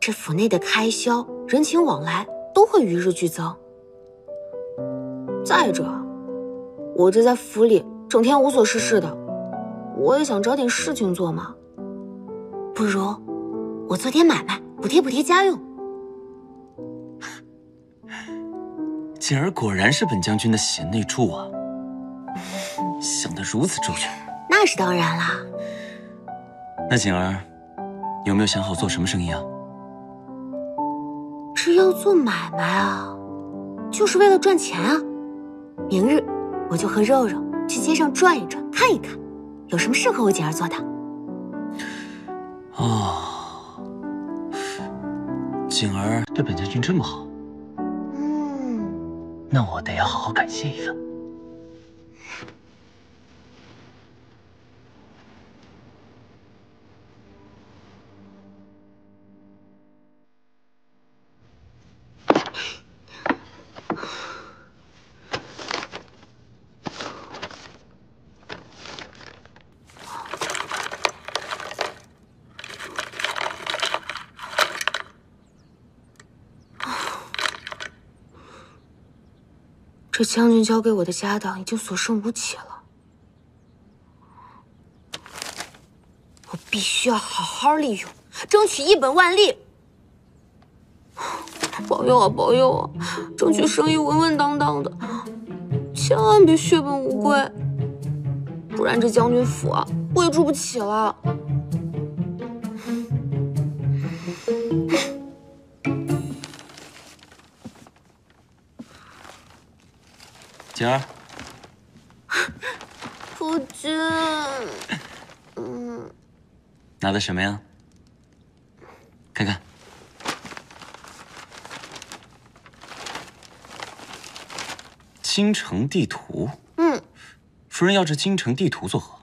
C: 这府内的开销、人情往来都会与日俱增。再者，我这在府里整天无所事事的。我也想找点事情做嘛，不如我做点买卖，补贴补贴家用。
E: 锦儿果然是本将军的贤内助啊，想得如此周全。
C: 那是当然啦。
E: 那锦儿有没有想好做什么生意啊？
C: 这要做买卖啊，就是为了赚钱啊。明日我就和肉肉去街上转一转，看一看。有什么适合我锦儿做的？
E: 哦，锦儿对本将军这么好，嗯，那我得要好好感谢一番。
C: 这将军交给我的家当已经所剩无几了，我必须要好好利用，争取一本万利。保佑啊，保佑啊！争取生意稳稳当当的，千万别血本无归，不然这将军府啊，我也住不起了。
E: 景儿，
C: 夫君，嗯，
E: 拿的什么呀？看看。京城地图。
C: 嗯，
E: 夫人要这京城地图作何？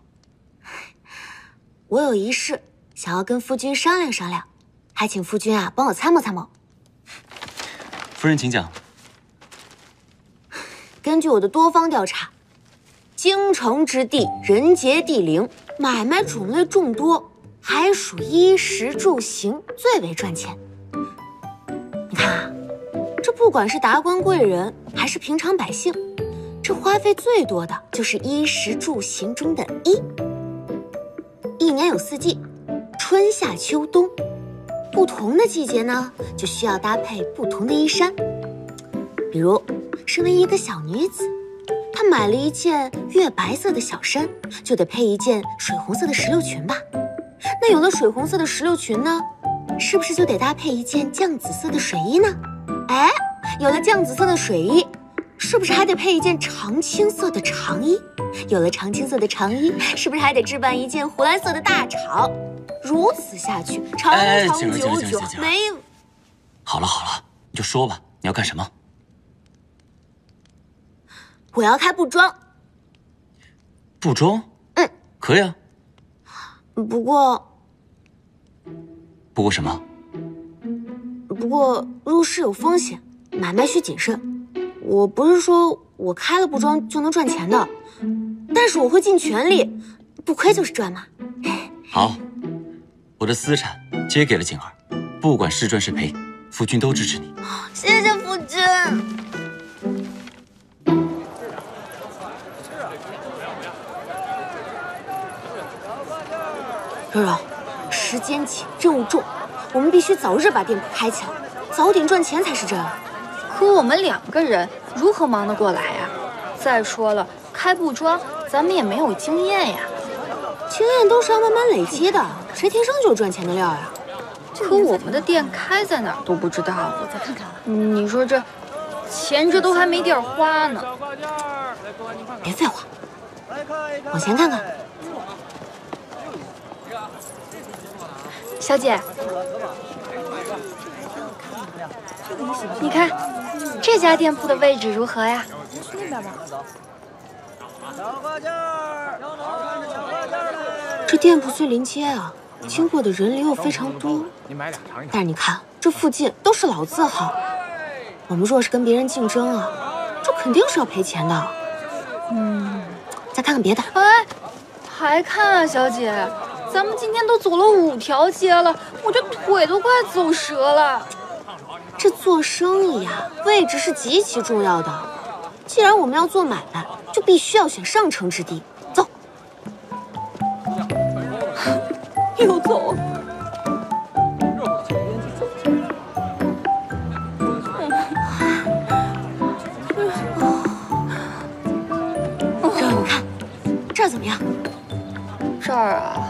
C: 我有一事想要跟夫君商量商量，还请夫君啊帮我参谋参谋。
E: 夫人请讲。
C: 根据我的多方调查，京城之地人杰地灵，买卖种类众多，还属衣食住行最为赚钱。你看啊。这不管是达官贵人还是平常百姓，这花费最多的就是衣食住行中的衣。一年有四季，春夏秋冬，不同的季节呢，就需要搭配不同的衣衫。比如，身为一个小女子，她买了一件月白色的小衫，就得配一件水红色的石榴裙吧？那有了水红色的石榴裙呢，是不是就得搭配一件绛紫色的水衣呢？哎，有了绛紫色的水衣，是不是还得配一件长青色的长衣？有了长青色的长衣，是不是还得置办一件湖蓝色的大氅？如此下去，长长久久，没有。
E: 好了好了，你就说吧，你要干什么？
C: 我要开布庄。
E: 布庄？
C: 嗯，
E: 可以啊。
C: 不过，
E: 不过什么？
C: 不过入市有风险，买卖需谨慎。我不是说我开了布庄就能赚钱的，但是我会尽全力，不亏就是赚嘛。
E: 好，我的私产皆给了景儿，不管是赚是赔，夫君都支持你。
C: 谢谢夫君。柔柔，时间紧，任务重。我们必须早日把店铺开起来，早点赚钱才是真。
H: 可我们两个人如何忙得过来呀？再说了，开布庄咱们也没有经验呀。
C: 经验都是要慢慢累积的，谁天生就是赚钱的料呀？
H: 可我们的店开在哪儿都不知道。我再看看。你说这钱这都还没地儿花呢。
C: 别废话，往前看看。
H: 小姐，你看这家店铺的位置如何呀？那边吧。
C: 这店铺虽临街啊，经过的人流又非常多，但是你看这附近都是老字号，我们若是跟别人竞争啊，这肯定是要赔钱的。嗯，再看看别的。
H: 哎，还看啊，小姐。咱们今天都走了五条街了，我这腿都快走折了。
C: 这做生意呀，位置是极其重要的。既然我们要做买卖，就必须要选上乘之地。走，
H: 又走。
C: 让你看，这儿怎么样？
H: 这儿啊。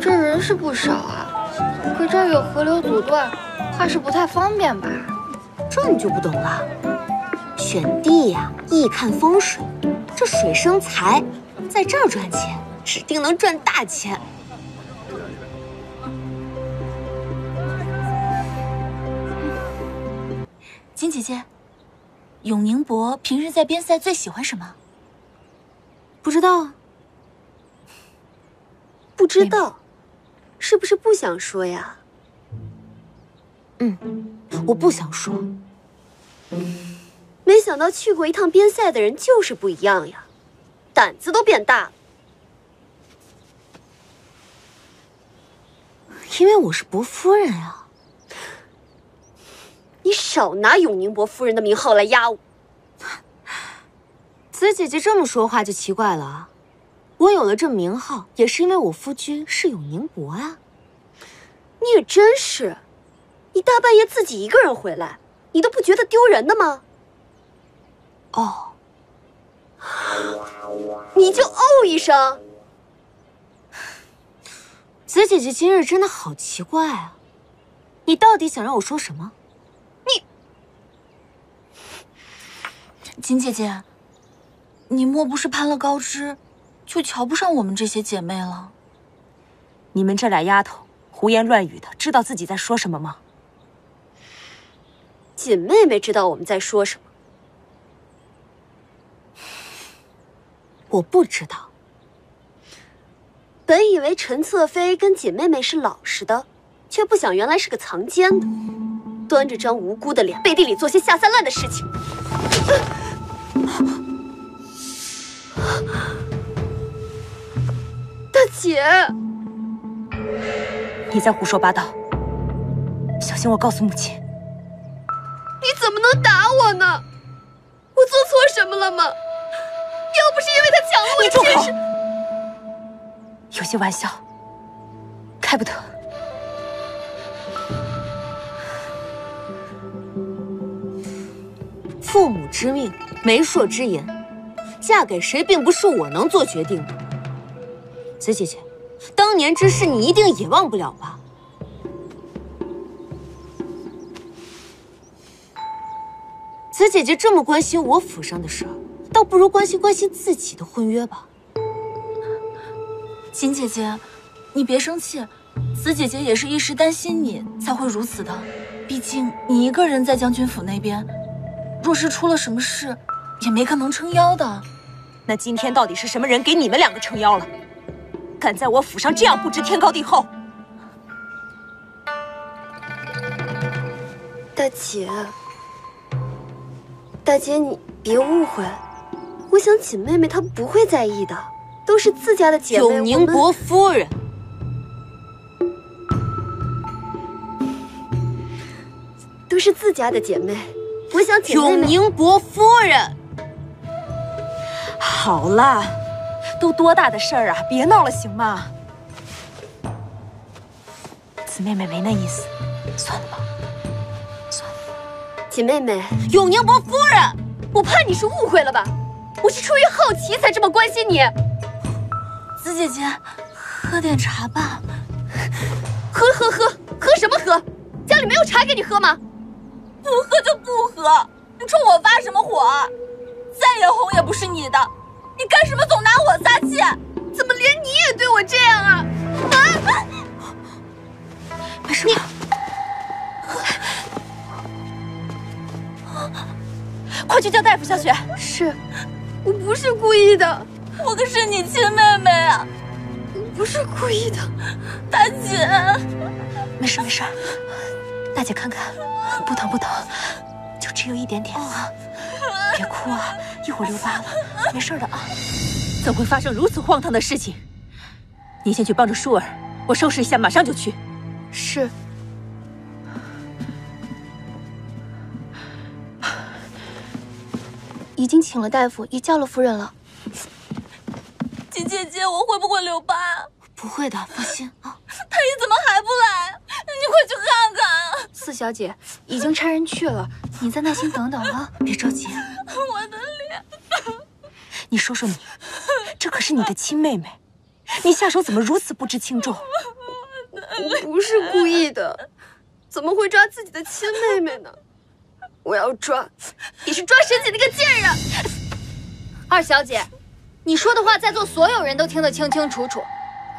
H: 这人是不少啊，可这儿有河流阻断，怕是不太方便吧？
C: 这你就不懂了。选地呀，易看风水，这水生财，在这儿赚钱，指定能赚大钱。
I: 金姐姐，永宁伯平日在边塞最喜欢什么？
C: 不知道。
B: 不知道。是不是不想说呀？
C: 嗯，我不想说。
B: 没想到去过一趟边塞的人就是不一样呀，胆子都变大了。
C: 因为我是伯夫人啊。
B: 你少拿永宁伯夫人的名号来压我。
C: 子姐姐这么说话就奇怪了啊！我有了这名号，也是因为我夫君是永宁伯啊。
B: 你也真是，你大半夜自己一个人回来，你都不觉得丢人的吗？
C: 哦，
B: 你就哦一声。
C: 紫姐姐今日真的好奇怪啊！你到底想让我说什么？
B: 你，
A: 锦姐姐，你莫不是攀了高枝，就瞧不上我们这些姐妹了？
C: 你们这俩丫头胡言乱语的，知道自己在说什么吗？
B: 锦妹妹知道我们在说什么。
C: 我不知道。
B: 本以为陈侧妃跟锦妹妹是老实的，却不想原来是个藏奸的，端着张无辜的脸，背地里做些下三滥的事情。大姐，
C: 你在胡说八道，小心我告诉母亲。
B: 你怎么能打我呢？我做错什么了吗？要不是因为他抢了我的
C: 钱，是。有些玩笑开不得。父母之命，媒妁之言，嫁给谁并不是我能做决定的。紫姐姐，当年之事你一定也忘不了吧？紫姐姐这么关心我府上的事儿，倒不如关心关心自己的婚约吧。
A: 锦姐姐，你别生气，紫姐姐也是一时担心你才会如此的。毕竟你一个人在将军府那边，若是出了什么事，也没个能撑腰的。
C: 那今天到底是什么人给你们两个撑腰了？敢在我府上这样不知天高地厚？
B: 大姐，大姐你别误会，我想锦妹妹她不会在意的。都是自家的姐妹，
C: 永宁伯夫人，
B: 都是自家的姐妹。我想
C: 永宁伯夫人，好了，都多大的事儿啊，别闹了，行吗？紫妹妹没那意思，算了吧，算了。
B: 锦妹妹，
C: 永宁伯夫人，
B: 我怕你是误会了吧？我是出于好奇才这么关心你。
A: 紫姐姐，喝点茶吧。
B: 喝喝喝，喝什么喝？家里没有茶给你喝吗？
A: 不喝就不喝，你冲我发什么火？再眼红也不是你的，你干什么总拿我撒气？
B: 怎么连你也对我这样啊？啊！
C: 没事吧？快去叫大夫，小雪。
B: 是，我不是故意的。
A: 我可是你亲妹妹啊！
B: 我不是故意的，
A: 大姐。
C: 没事没事，大姐看看，不疼不疼，就只有一点点啊！别哭啊，一会儿留疤了，没事的啊。怎会发生如此荒唐的事情？你先去帮着舒儿，我收拾一下，马上就去。
B: 是。
A: 已经请了大夫，也叫了夫人了。锦姐姐，我会不会留疤？
C: 不会的，放心啊。
A: 太医怎么还不来？你快去看看。
H: 四小姐已经差人去了，你再耐心等等啊，
C: 别着急。
A: 我的脸。
C: 你说说你，这可是你的亲妹妹，你下手怎么如此不知轻重？
B: 我不是故意的，怎么会抓自己的亲妹妹呢？我要抓，也是抓沈姐那个贱人。
H: 二小姐。你说的话，在座所有人都听得清清楚楚。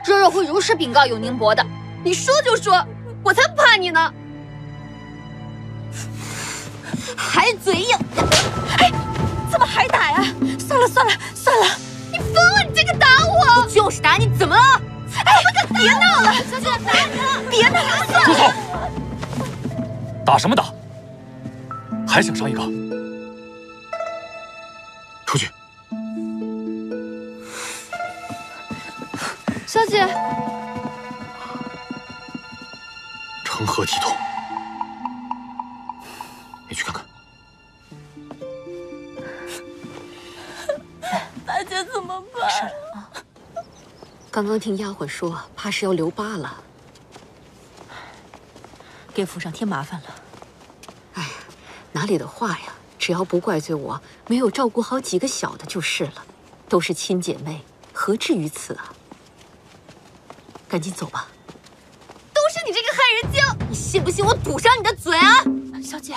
H: 若若会如实禀告永宁伯的，
B: 你说就说，我才不怕你呢！
C: 还嘴硬，哎，怎么还打呀？算了算了算了，
B: 你疯了！你这个打我！
C: 我就是打你，怎么了？哎，别闹了，
B: 小姐，打你！
C: 别闹了，
J: 住口！打什么打？还想上一个？
H: 小姐。
J: 成何体统？你去看看。大姐怎么办？
D: 刚刚听丫鬟说怕是要留疤了。
N: 给府上添麻烦了。
D: 哎呀哪里的话呀只要不怪罪我没有照顾好几个小的就是了。都是亲姐妹何至于此啊？赶紧走吧。
B: 都是你这个害人精！
O: 你信不信我堵上你的嘴啊？
H: 小姐，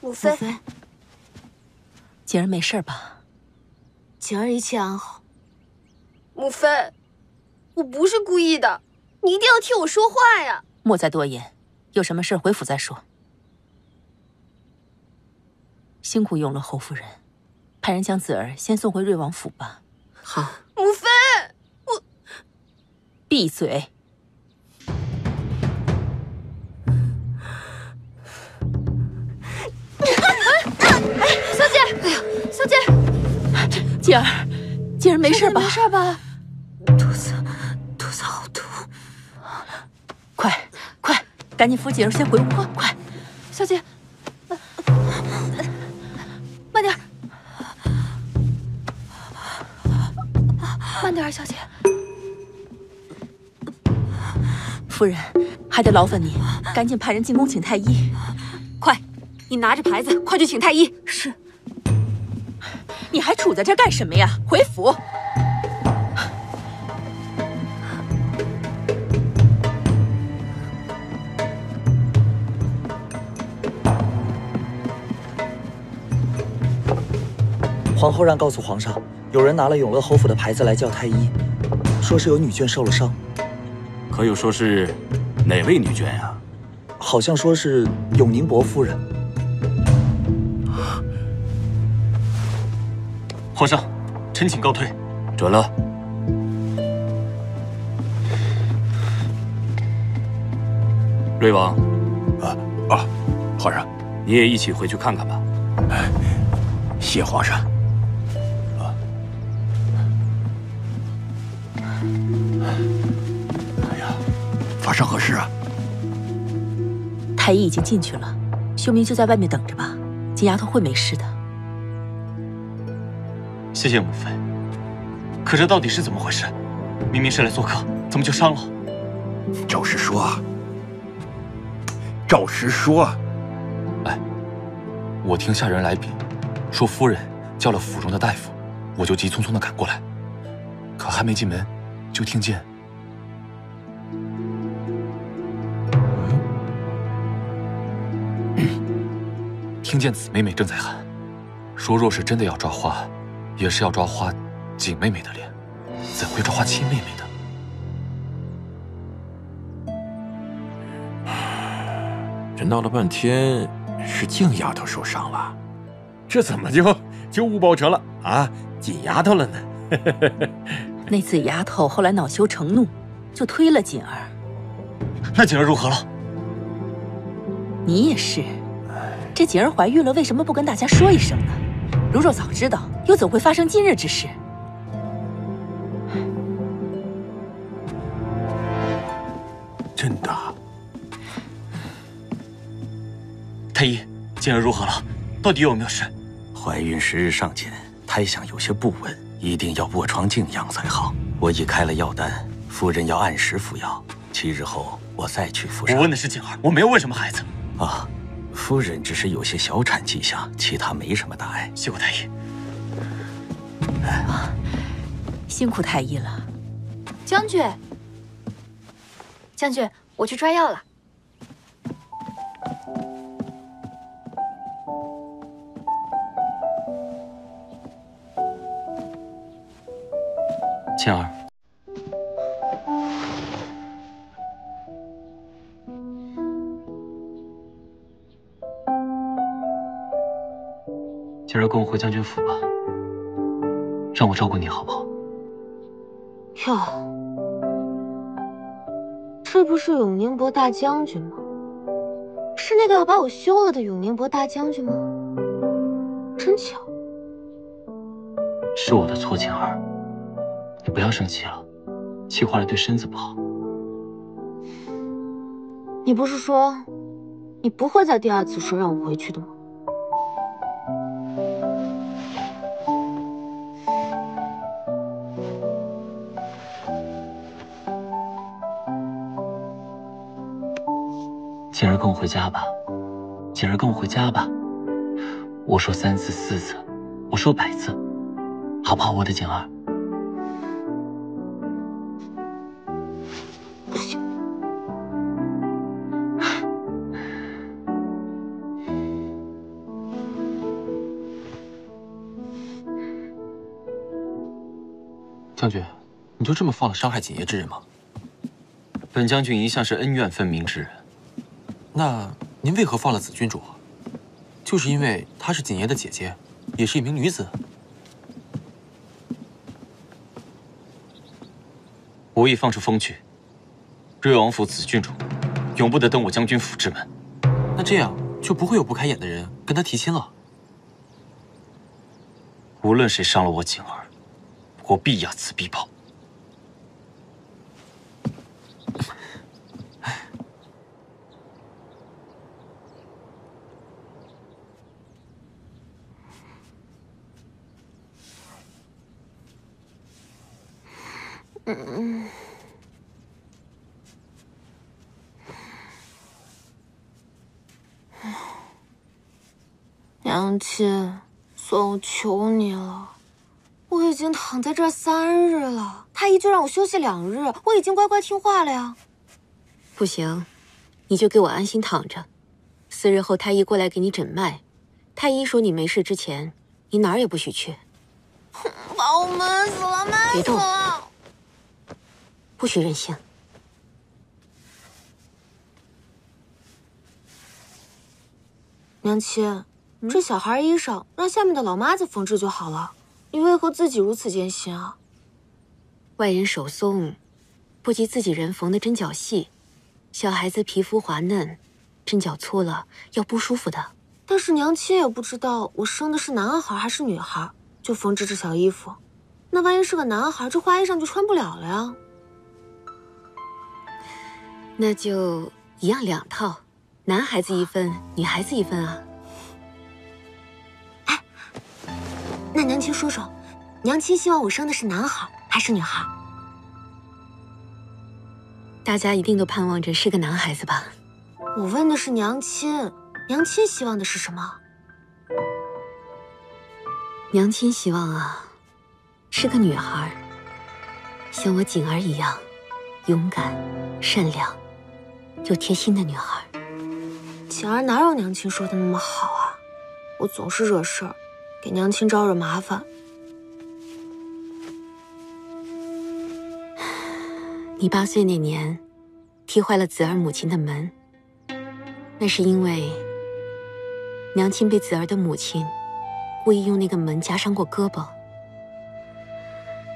O: 母妃，
N: 景儿没事吧？
C: 景儿一切安好。
B: 母妃，我不是故意的，你一定要替我说话呀！
N: 莫再多言，有什么事回府再说。辛苦永乐侯夫人，派人将子儿先送回瑞王府吧。
D: 好，
B: 母妃，我
N: 闭嘴。
H: 小姐，哎呀，小姐，
N: 锦儿，锦儿没事吧？
H: 没事吧？
C: 肚子，肚子好痛。
N: 快，快，赶紧扶锦儿先回屋，快！
H: 小姐，慢点啊，小姐。
N: 夫人，还得劳烦你，赶紧派人进宫请太医。
D: 快，你拿着牌子，快去请太医。
N: 是。你还杵在这干什么呀？回府。
M: 皇后让告诉皇上，有人拿了永乐侯府的牌子来叫太医，说是有女眷受了伤。
F: 可有说是哪位女眷呀？
M: 好像说是永宁伯夫人。
E: 皇上，臣请告退。
F: 准了。瑞王，
P: 啊啊，皇上，
F: 你也一起回去看看吧。
P: 哎，谢皇上。发生何事啊？
N: 太医已经进去了，秀明就在外面等着吧。金丫头会没事的。
E: 谢谢母妃。可这到底是怎么回事？明明是来做客，怎么就伤了？
P: 照实说啊，照实说。
J: 哎，我听下人来禀，说夫人叫了府中的大夫，我就急匆匆的赶过来。可还没进门，就听见……听见紫妹妹正在喊，说若是真的要抓花，也是要抓花景妹妹的脸，怎会抓花亲妹妹的？
P: 这闹了半天，是静丫头受伤了，这怎么就就误报成了啊锦丫头了呢？
N: 那紫丫头后来恼羞成怒，就推了锦儿。
E: 那锦儿如何了？
N: 你也是，这锦儿怀孕了，为什么不跟大家说一声呢？如若早知道，又怎会发生今日之事？
P: 真的。
E: 太医，锦儿如何了？到底有没有事？
F: 怀孕时日尚浅，胎象有些不稳，一定要卧床静养才好。我已开了药单，夫人要按时服药。七日后我再去服上。
E: 我问的是锦儿，我没有问什么孩子。
F: 啊，夫人只是有些小产迹象，其他没什么大碍。
E: 谢过太医。
N: 辛苦太医了，
Q: 将军。将军，我去抓药了。
E: 倩儿，今儿跟我回将军府吧，让我照顾你好不好？
C: 哟，这不是永宁伯大将军吗？是那个要把我休了的永宁伯大将军吗？真巧，
E: 是我的错，锦儿，你不要生气了，气坏了对身子不好。
C: 你不是说你不会再第二次说让我回去的吗？
E: 锦儿跟我回家吧，锦儿跟我回家吧。我说三次四次，我说百次，好不好，我的锦儿？
R: 将军，你就这么放了伤害锦爷之人吗？
E: 本将军一向是恩怨分明之人。
R: 那您为何放了紫郡主？就是因为她是锦爷的姐姐，也是一名女子。
E: 无意放出风去，瑞王府紫郡主，永不得登我将军府之门。
R: 那这样就不会有不开眼的人跟她提亲了。
E: 无论谁伤了我锦儿。我必睚眦必报。
C: 嗯，娘亲，算我求你了。我已经躺在这三日了，太医就让我休息两日，我已经乖乖听话了呀。
D: 不行，你就给我安心躺着，四日后太医过来给你诊脉。太医说你没事之前，你哪儿也不许去。
C: 把我闷死了，闷死了！
D: 不许任性。
C: 娘亲，这小孩衣裳让下面的老妈子缝制就好了。你为何自己如此艰辛啊？
D: 外人手松，不及自己人缝的针脚细。小孩子皮肤滑嫩，针脚粗了要不舒服的。
C: 但是娘亲也不知道我生的是男孩还是女孩，就缝制这小衣服。那万一是个男孩，这花衣裳就穿不了了呀。
D: 那就一样两套，男孩子一份，女孩子一份啊。
C: 哎那娘亲说说，娘亲希望我生的是男孩还是女孩？
D: 大家一定都盼望着是个男孩子吧？
C: 我问的是娘亲，娘亲希望的是什么？
D: 娘亲希望啊，是个女孩，像我锦儿一样，勇敢、善良又贴心的女孩。
C: 晴儿哪有娘亲说的那么好啊？我总是惹事儿。给娘亲招惹麻烦。
D: 你八岁那年，踢坏了子儿母亲的门，那是因为娘亲被子儿的母亲故意用那个门夹伤过胳膊。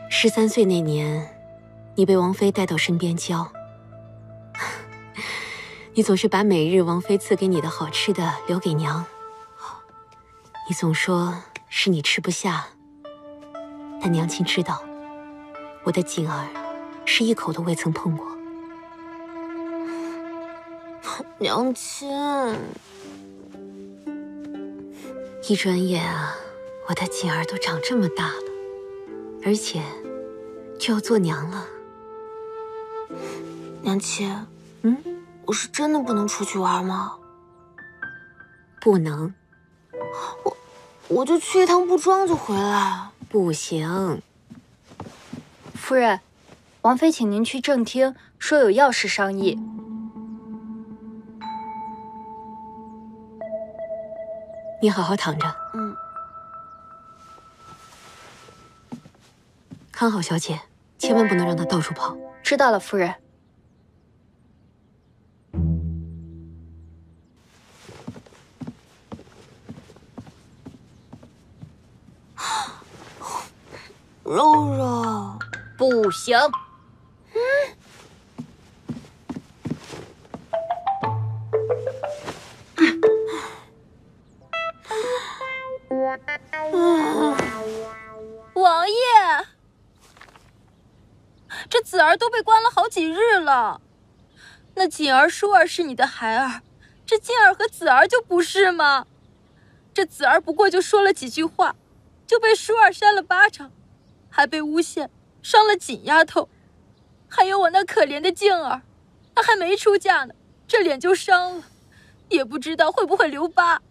D: 十三岁那年，你被王妃带到身边教，你总是把每日王妃赐给你的好吃的留给娘，你总说。是你吃不下，但娘亲知道，我的锦儿是一口都未曾碰过。
C: 娘亲，
D: 一转眼啊，我的锦儿都长这么大了，而且就要做娘了。
C: 娘亲，嗯，我是真的不能出去玩吗？
D: 不能。
C: 我。我就去一趟布庄就回来，
D: 不行。
H: 夫人，王妃请您去正厅，说有要事商议。
D: 你好好躺着，
C: 嗯。
D: 看好小姐，千万不能让她到处跑。
H: 知道了，夫人。
C: 肉肉，
H: 不行。
A: 嗯，王爷，这子儿都被关了好几日了。那锦儿、舒儿是你的孩儿，这静儿和子儿就不是吗？这子儿不过就说了几句话，就被舒儿扇了巴掌。还被诬陷，伤了锦丫头，还有我那可怜的静儿，她还没出嫁呢，这脸就伤了，也不知道会不会留疤。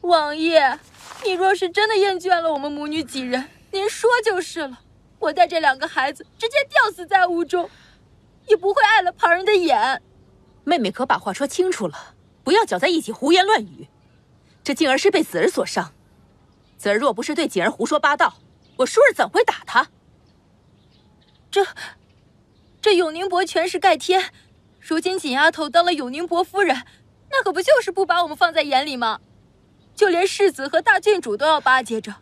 A: 王爷，你若是真的厌倦了我们母女几人，您说就是了。我带这两个孩子直接吊死在屋中，也不会碍了旁人的眼。
N: 妹妹可把话说清楚了，不要搅在一起胡言乱语。这静儿是被子儿所伤，子儿若不是对锦儿胡说八道，我叔儿怎会打她？
A: 这，这永宁伯权势盖天，如今锦丫头当了永宁伯夫人，那可不就是不把我们放在眼里吗？就连世子和大郡主都要巴结着，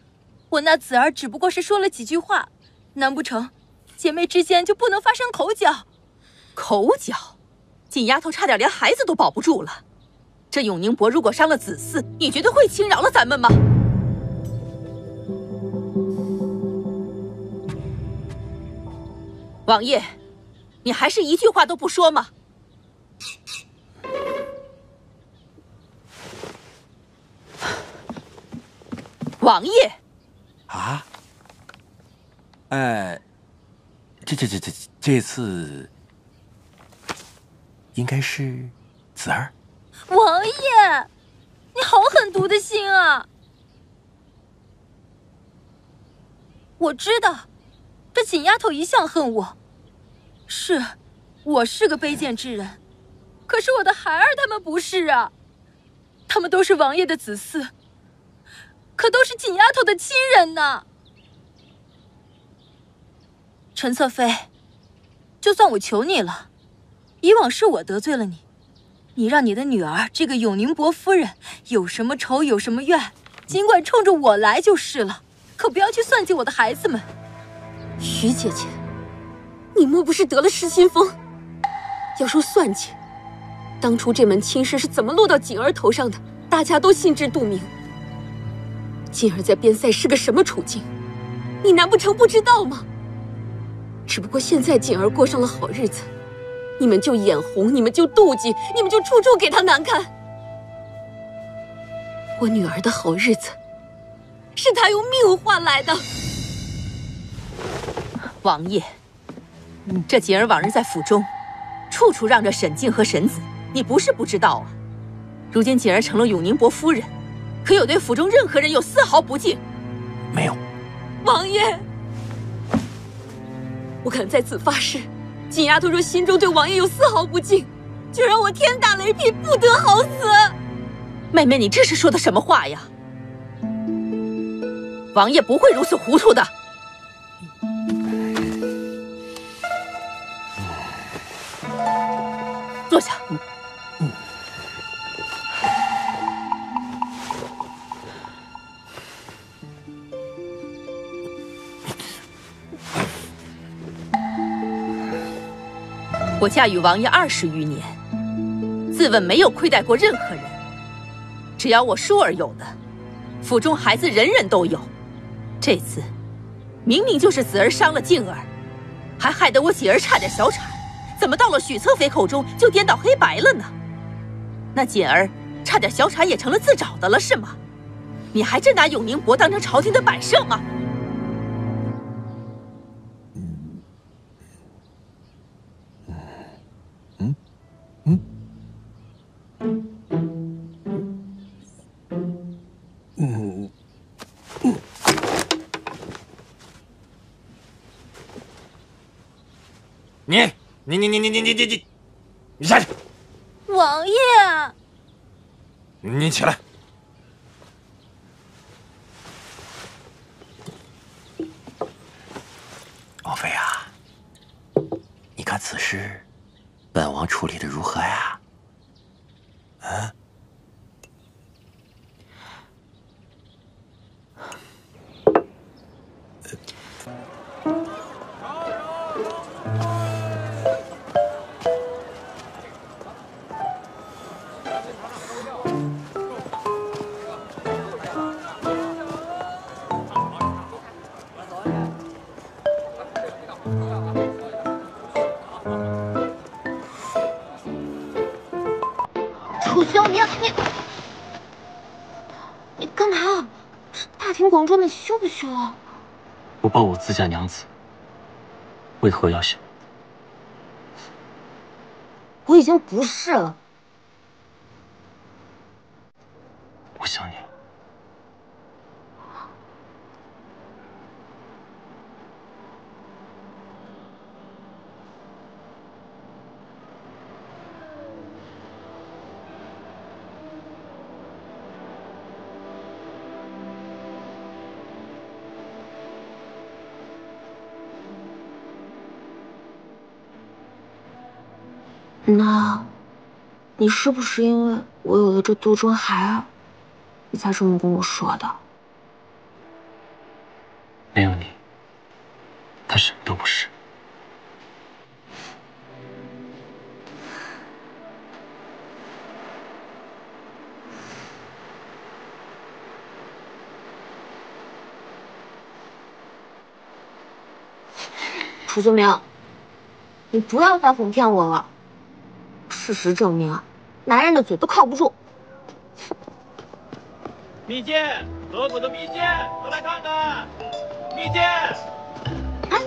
A: 我那子儿只不过是说了几句话，难不成姐妹之间就不能发生口角？
N: 口角？锦丫头差点连孩子都保不住了。这永宁伯如果伤了子嗣，你觉得会轻饶了咱们吗？王爷，你还是一句话都不说吗？王爷，
F: 啊？呃，这这这这这次应该是子儿。
A: 王爷，你好狠毒的心啊！我知道，这锦丫头一向恨我，是，我是个卑贱之人，可是我的孩儿他们不是啊，他们都是王爷的子嗣，可都是锦丫头的亲人呢。陈侧妃，就算我求你了，以往是我得罪了你。你让你的女儿这个永宁伯夫人有什么仇有什么怨，尽管冲着我来就是了，可不要去算计我的孩子们。
C: 徐姐姐，你莫不是得了失心疯？要说算计，当初这门亲事是怎么落到锦儿头上的，大家都心知肚明。锦儿在边塞是个什么处境，你难不成不知道吗？只不过现在锦儿过上了好日子。你们就眼红，你们就妒忌，你们就处处给她难堪。我女儿的好日子，是她用命换来的。
N: 王爷，这锦儿往日在府中，处处让着沈静和沈子，你不是不知道啊。如今锦儿成了永宁伯夫人，可有对府中任何人有丝毫不敬？
F: 没有。
C: 王爷，我敢在此发誓。锦丫头若心中对王爷有丝毫不敬，就让我天打雷劈，不得好死！
N: 妹妹，你这是说的什么话呀？王爷不会如此糊涂的。坐下。我嫁与王爷二十余年，自问没有亏待过任何人。只要我叔儿有的，府中孩子人人都有。这次，明明就是子儿伤了静儿，还害得我喜儿差点小产，怎么到了许侧妃口中就颠倒黑白了呢？那锦儿差点小产也成了自找的了是吗？你还真拿永宁伯当成朝廷的摆设吗？
F: 你你你你你你你你，下去！
A: 王爷，
F: 你起来！
S: 大庭广众的，羞不羞啊？
E: 我抱我自家娘子，为何要羞？
C: 我已经不是了。
E: 你
C: 是不是因为我有了这肚中孩儿，你才这么跟我说的？
E: 没有你，他什么都不是。
C: 楚修明，你不要再哄骗我了。事实证明啊，男人的嘴都靠不住。
T: 蜜饯，河谷的蜜饯，都来看看。蜜饯，
C: 哎，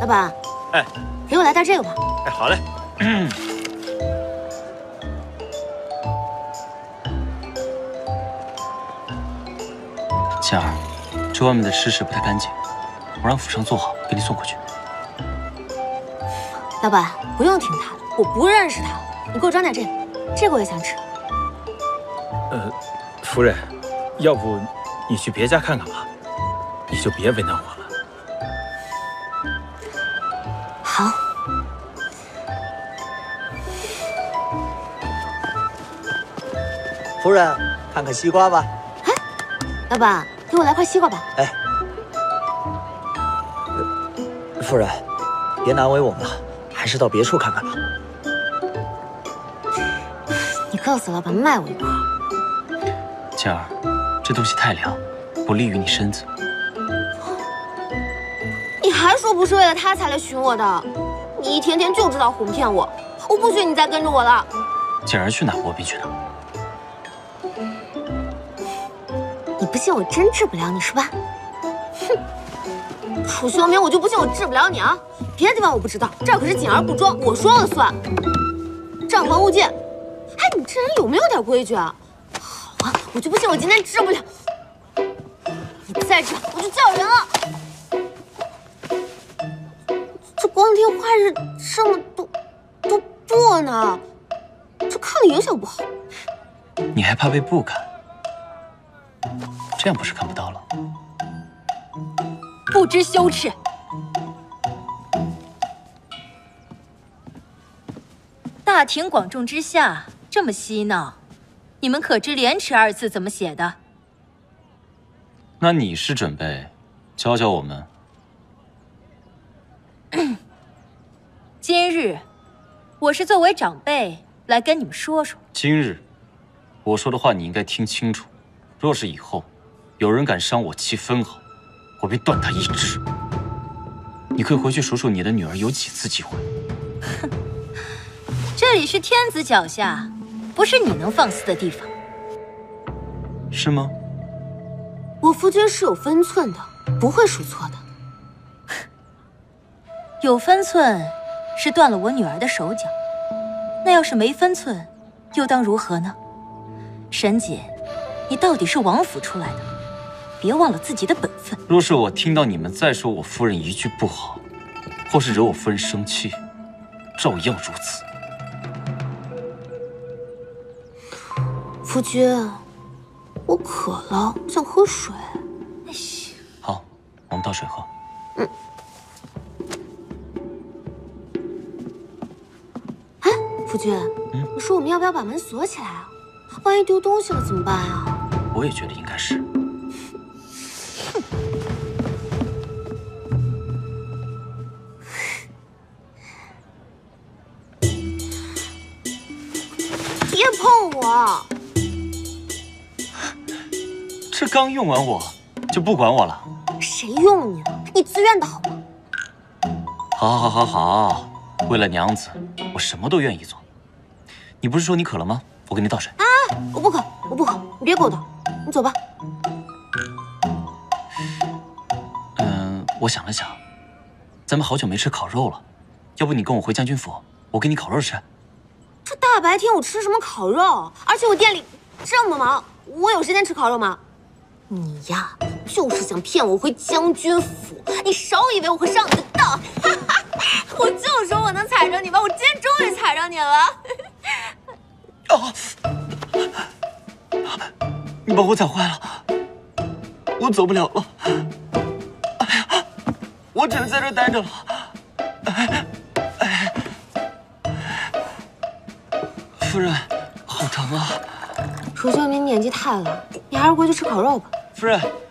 C: 老板，
U: 哎，
C: 给我来袋这个吧。
U: 哎，好嘞。
E: 倩儿，这外面的吃食不太干净，我让府上做好，给你送过去。
C: 老板，不用听他的，我不认识他。你给我装点这个，这个我也想吃。
U: 呃，夫人，要不你去别家看看吧，你就别为难我了。
C: 好。
M: 夫人，看看西瓜吧。
C: 哎，老板，给我来块西瓜吧。
M: 哎，夫人，别难为我们了，还是到别处看看吧。
C: 告诉老板卖我一块。
E: 倩儿，这东西太凉，不利于你身子。
C: 你还说不是为了他才来寻我的？你一天天就知道哄骗我，我不许你再跟着我了。
E: 景儿去哪？我便去哪。
C: 你不信我真治不了你是吧？哼！楚修明，我就不信我治不了你啊！别的地方我不知道，这儿可是锦儿不装，我说了算。账房物件。有没有点规矩啊？好啊，我就不信我今天治不了。你再这样，我就叫人了。这光天化日这么多都布呢，这看了影响不好。
E: 你还怕被布看？这样不是看不到了？
A: 不知羞耻！大庭广众之下。这么嬉闹，你们可知“廉耻”二字怎么写的？
E: 那你是准备教教我们？
A: 今日我是作为长辈来跟你们说说。
E: 今日我说的话你应该听清楚，若是以后有人敢伤我妻分毫，我便断他一指。你可以回去数数你的女儿有几次机会。
A: 哼，这里是天子脚下。不是你能放肆的地方，
E: 是吗？
C: 我夫君是有分寸的，不会数错的。
A: 有分寸，是断了我女儿的手脚。那要是没分寸，又当如何呢？沈姐，你到底是王府出来的，别忘了自己的本分。
E: 若是我听到你们再说我夫人一句不好，或是惹我夫人生气，照样如此。
C: 夫君，我渴了，想喝水。
E: 好，我们倒水喝。嗯。
C: 哎，夫君，你说我们要不要把门锁起来啊？万一丢东西了怎么办啊？
E: 我也觉得应该是。这刚用完我，就不管我了？
C: 谁用你了？你自愿的好吗？
E: 好，好，好，好，为了娘子，我什么都愿意做。你不是说你渴了吗？我给你倒水。
C: 啊，我不渴，我不渴，你别给我倒，你走吧。
E: 嗯，我想了想，咱们好久没吃烤肉了，要不你跟我回将军府，我给你烤肉吃。
C: 这大白天我吃什么烤肉？而且我店里这么忙，我有时间吃烤肉吗？你呀，就是想骗我回将军府。你少以为我会上你的当！我就说我能踩着你吧，我今天终于踩着你了。
E: 啊！你把我踩坏了，我走不了了。哎呀，我只能在这待着了。哎哎，夫人，好疼啊！
C: 楚秀明年纪太老，你还是回去吃烤肉吧。
E: 夫人。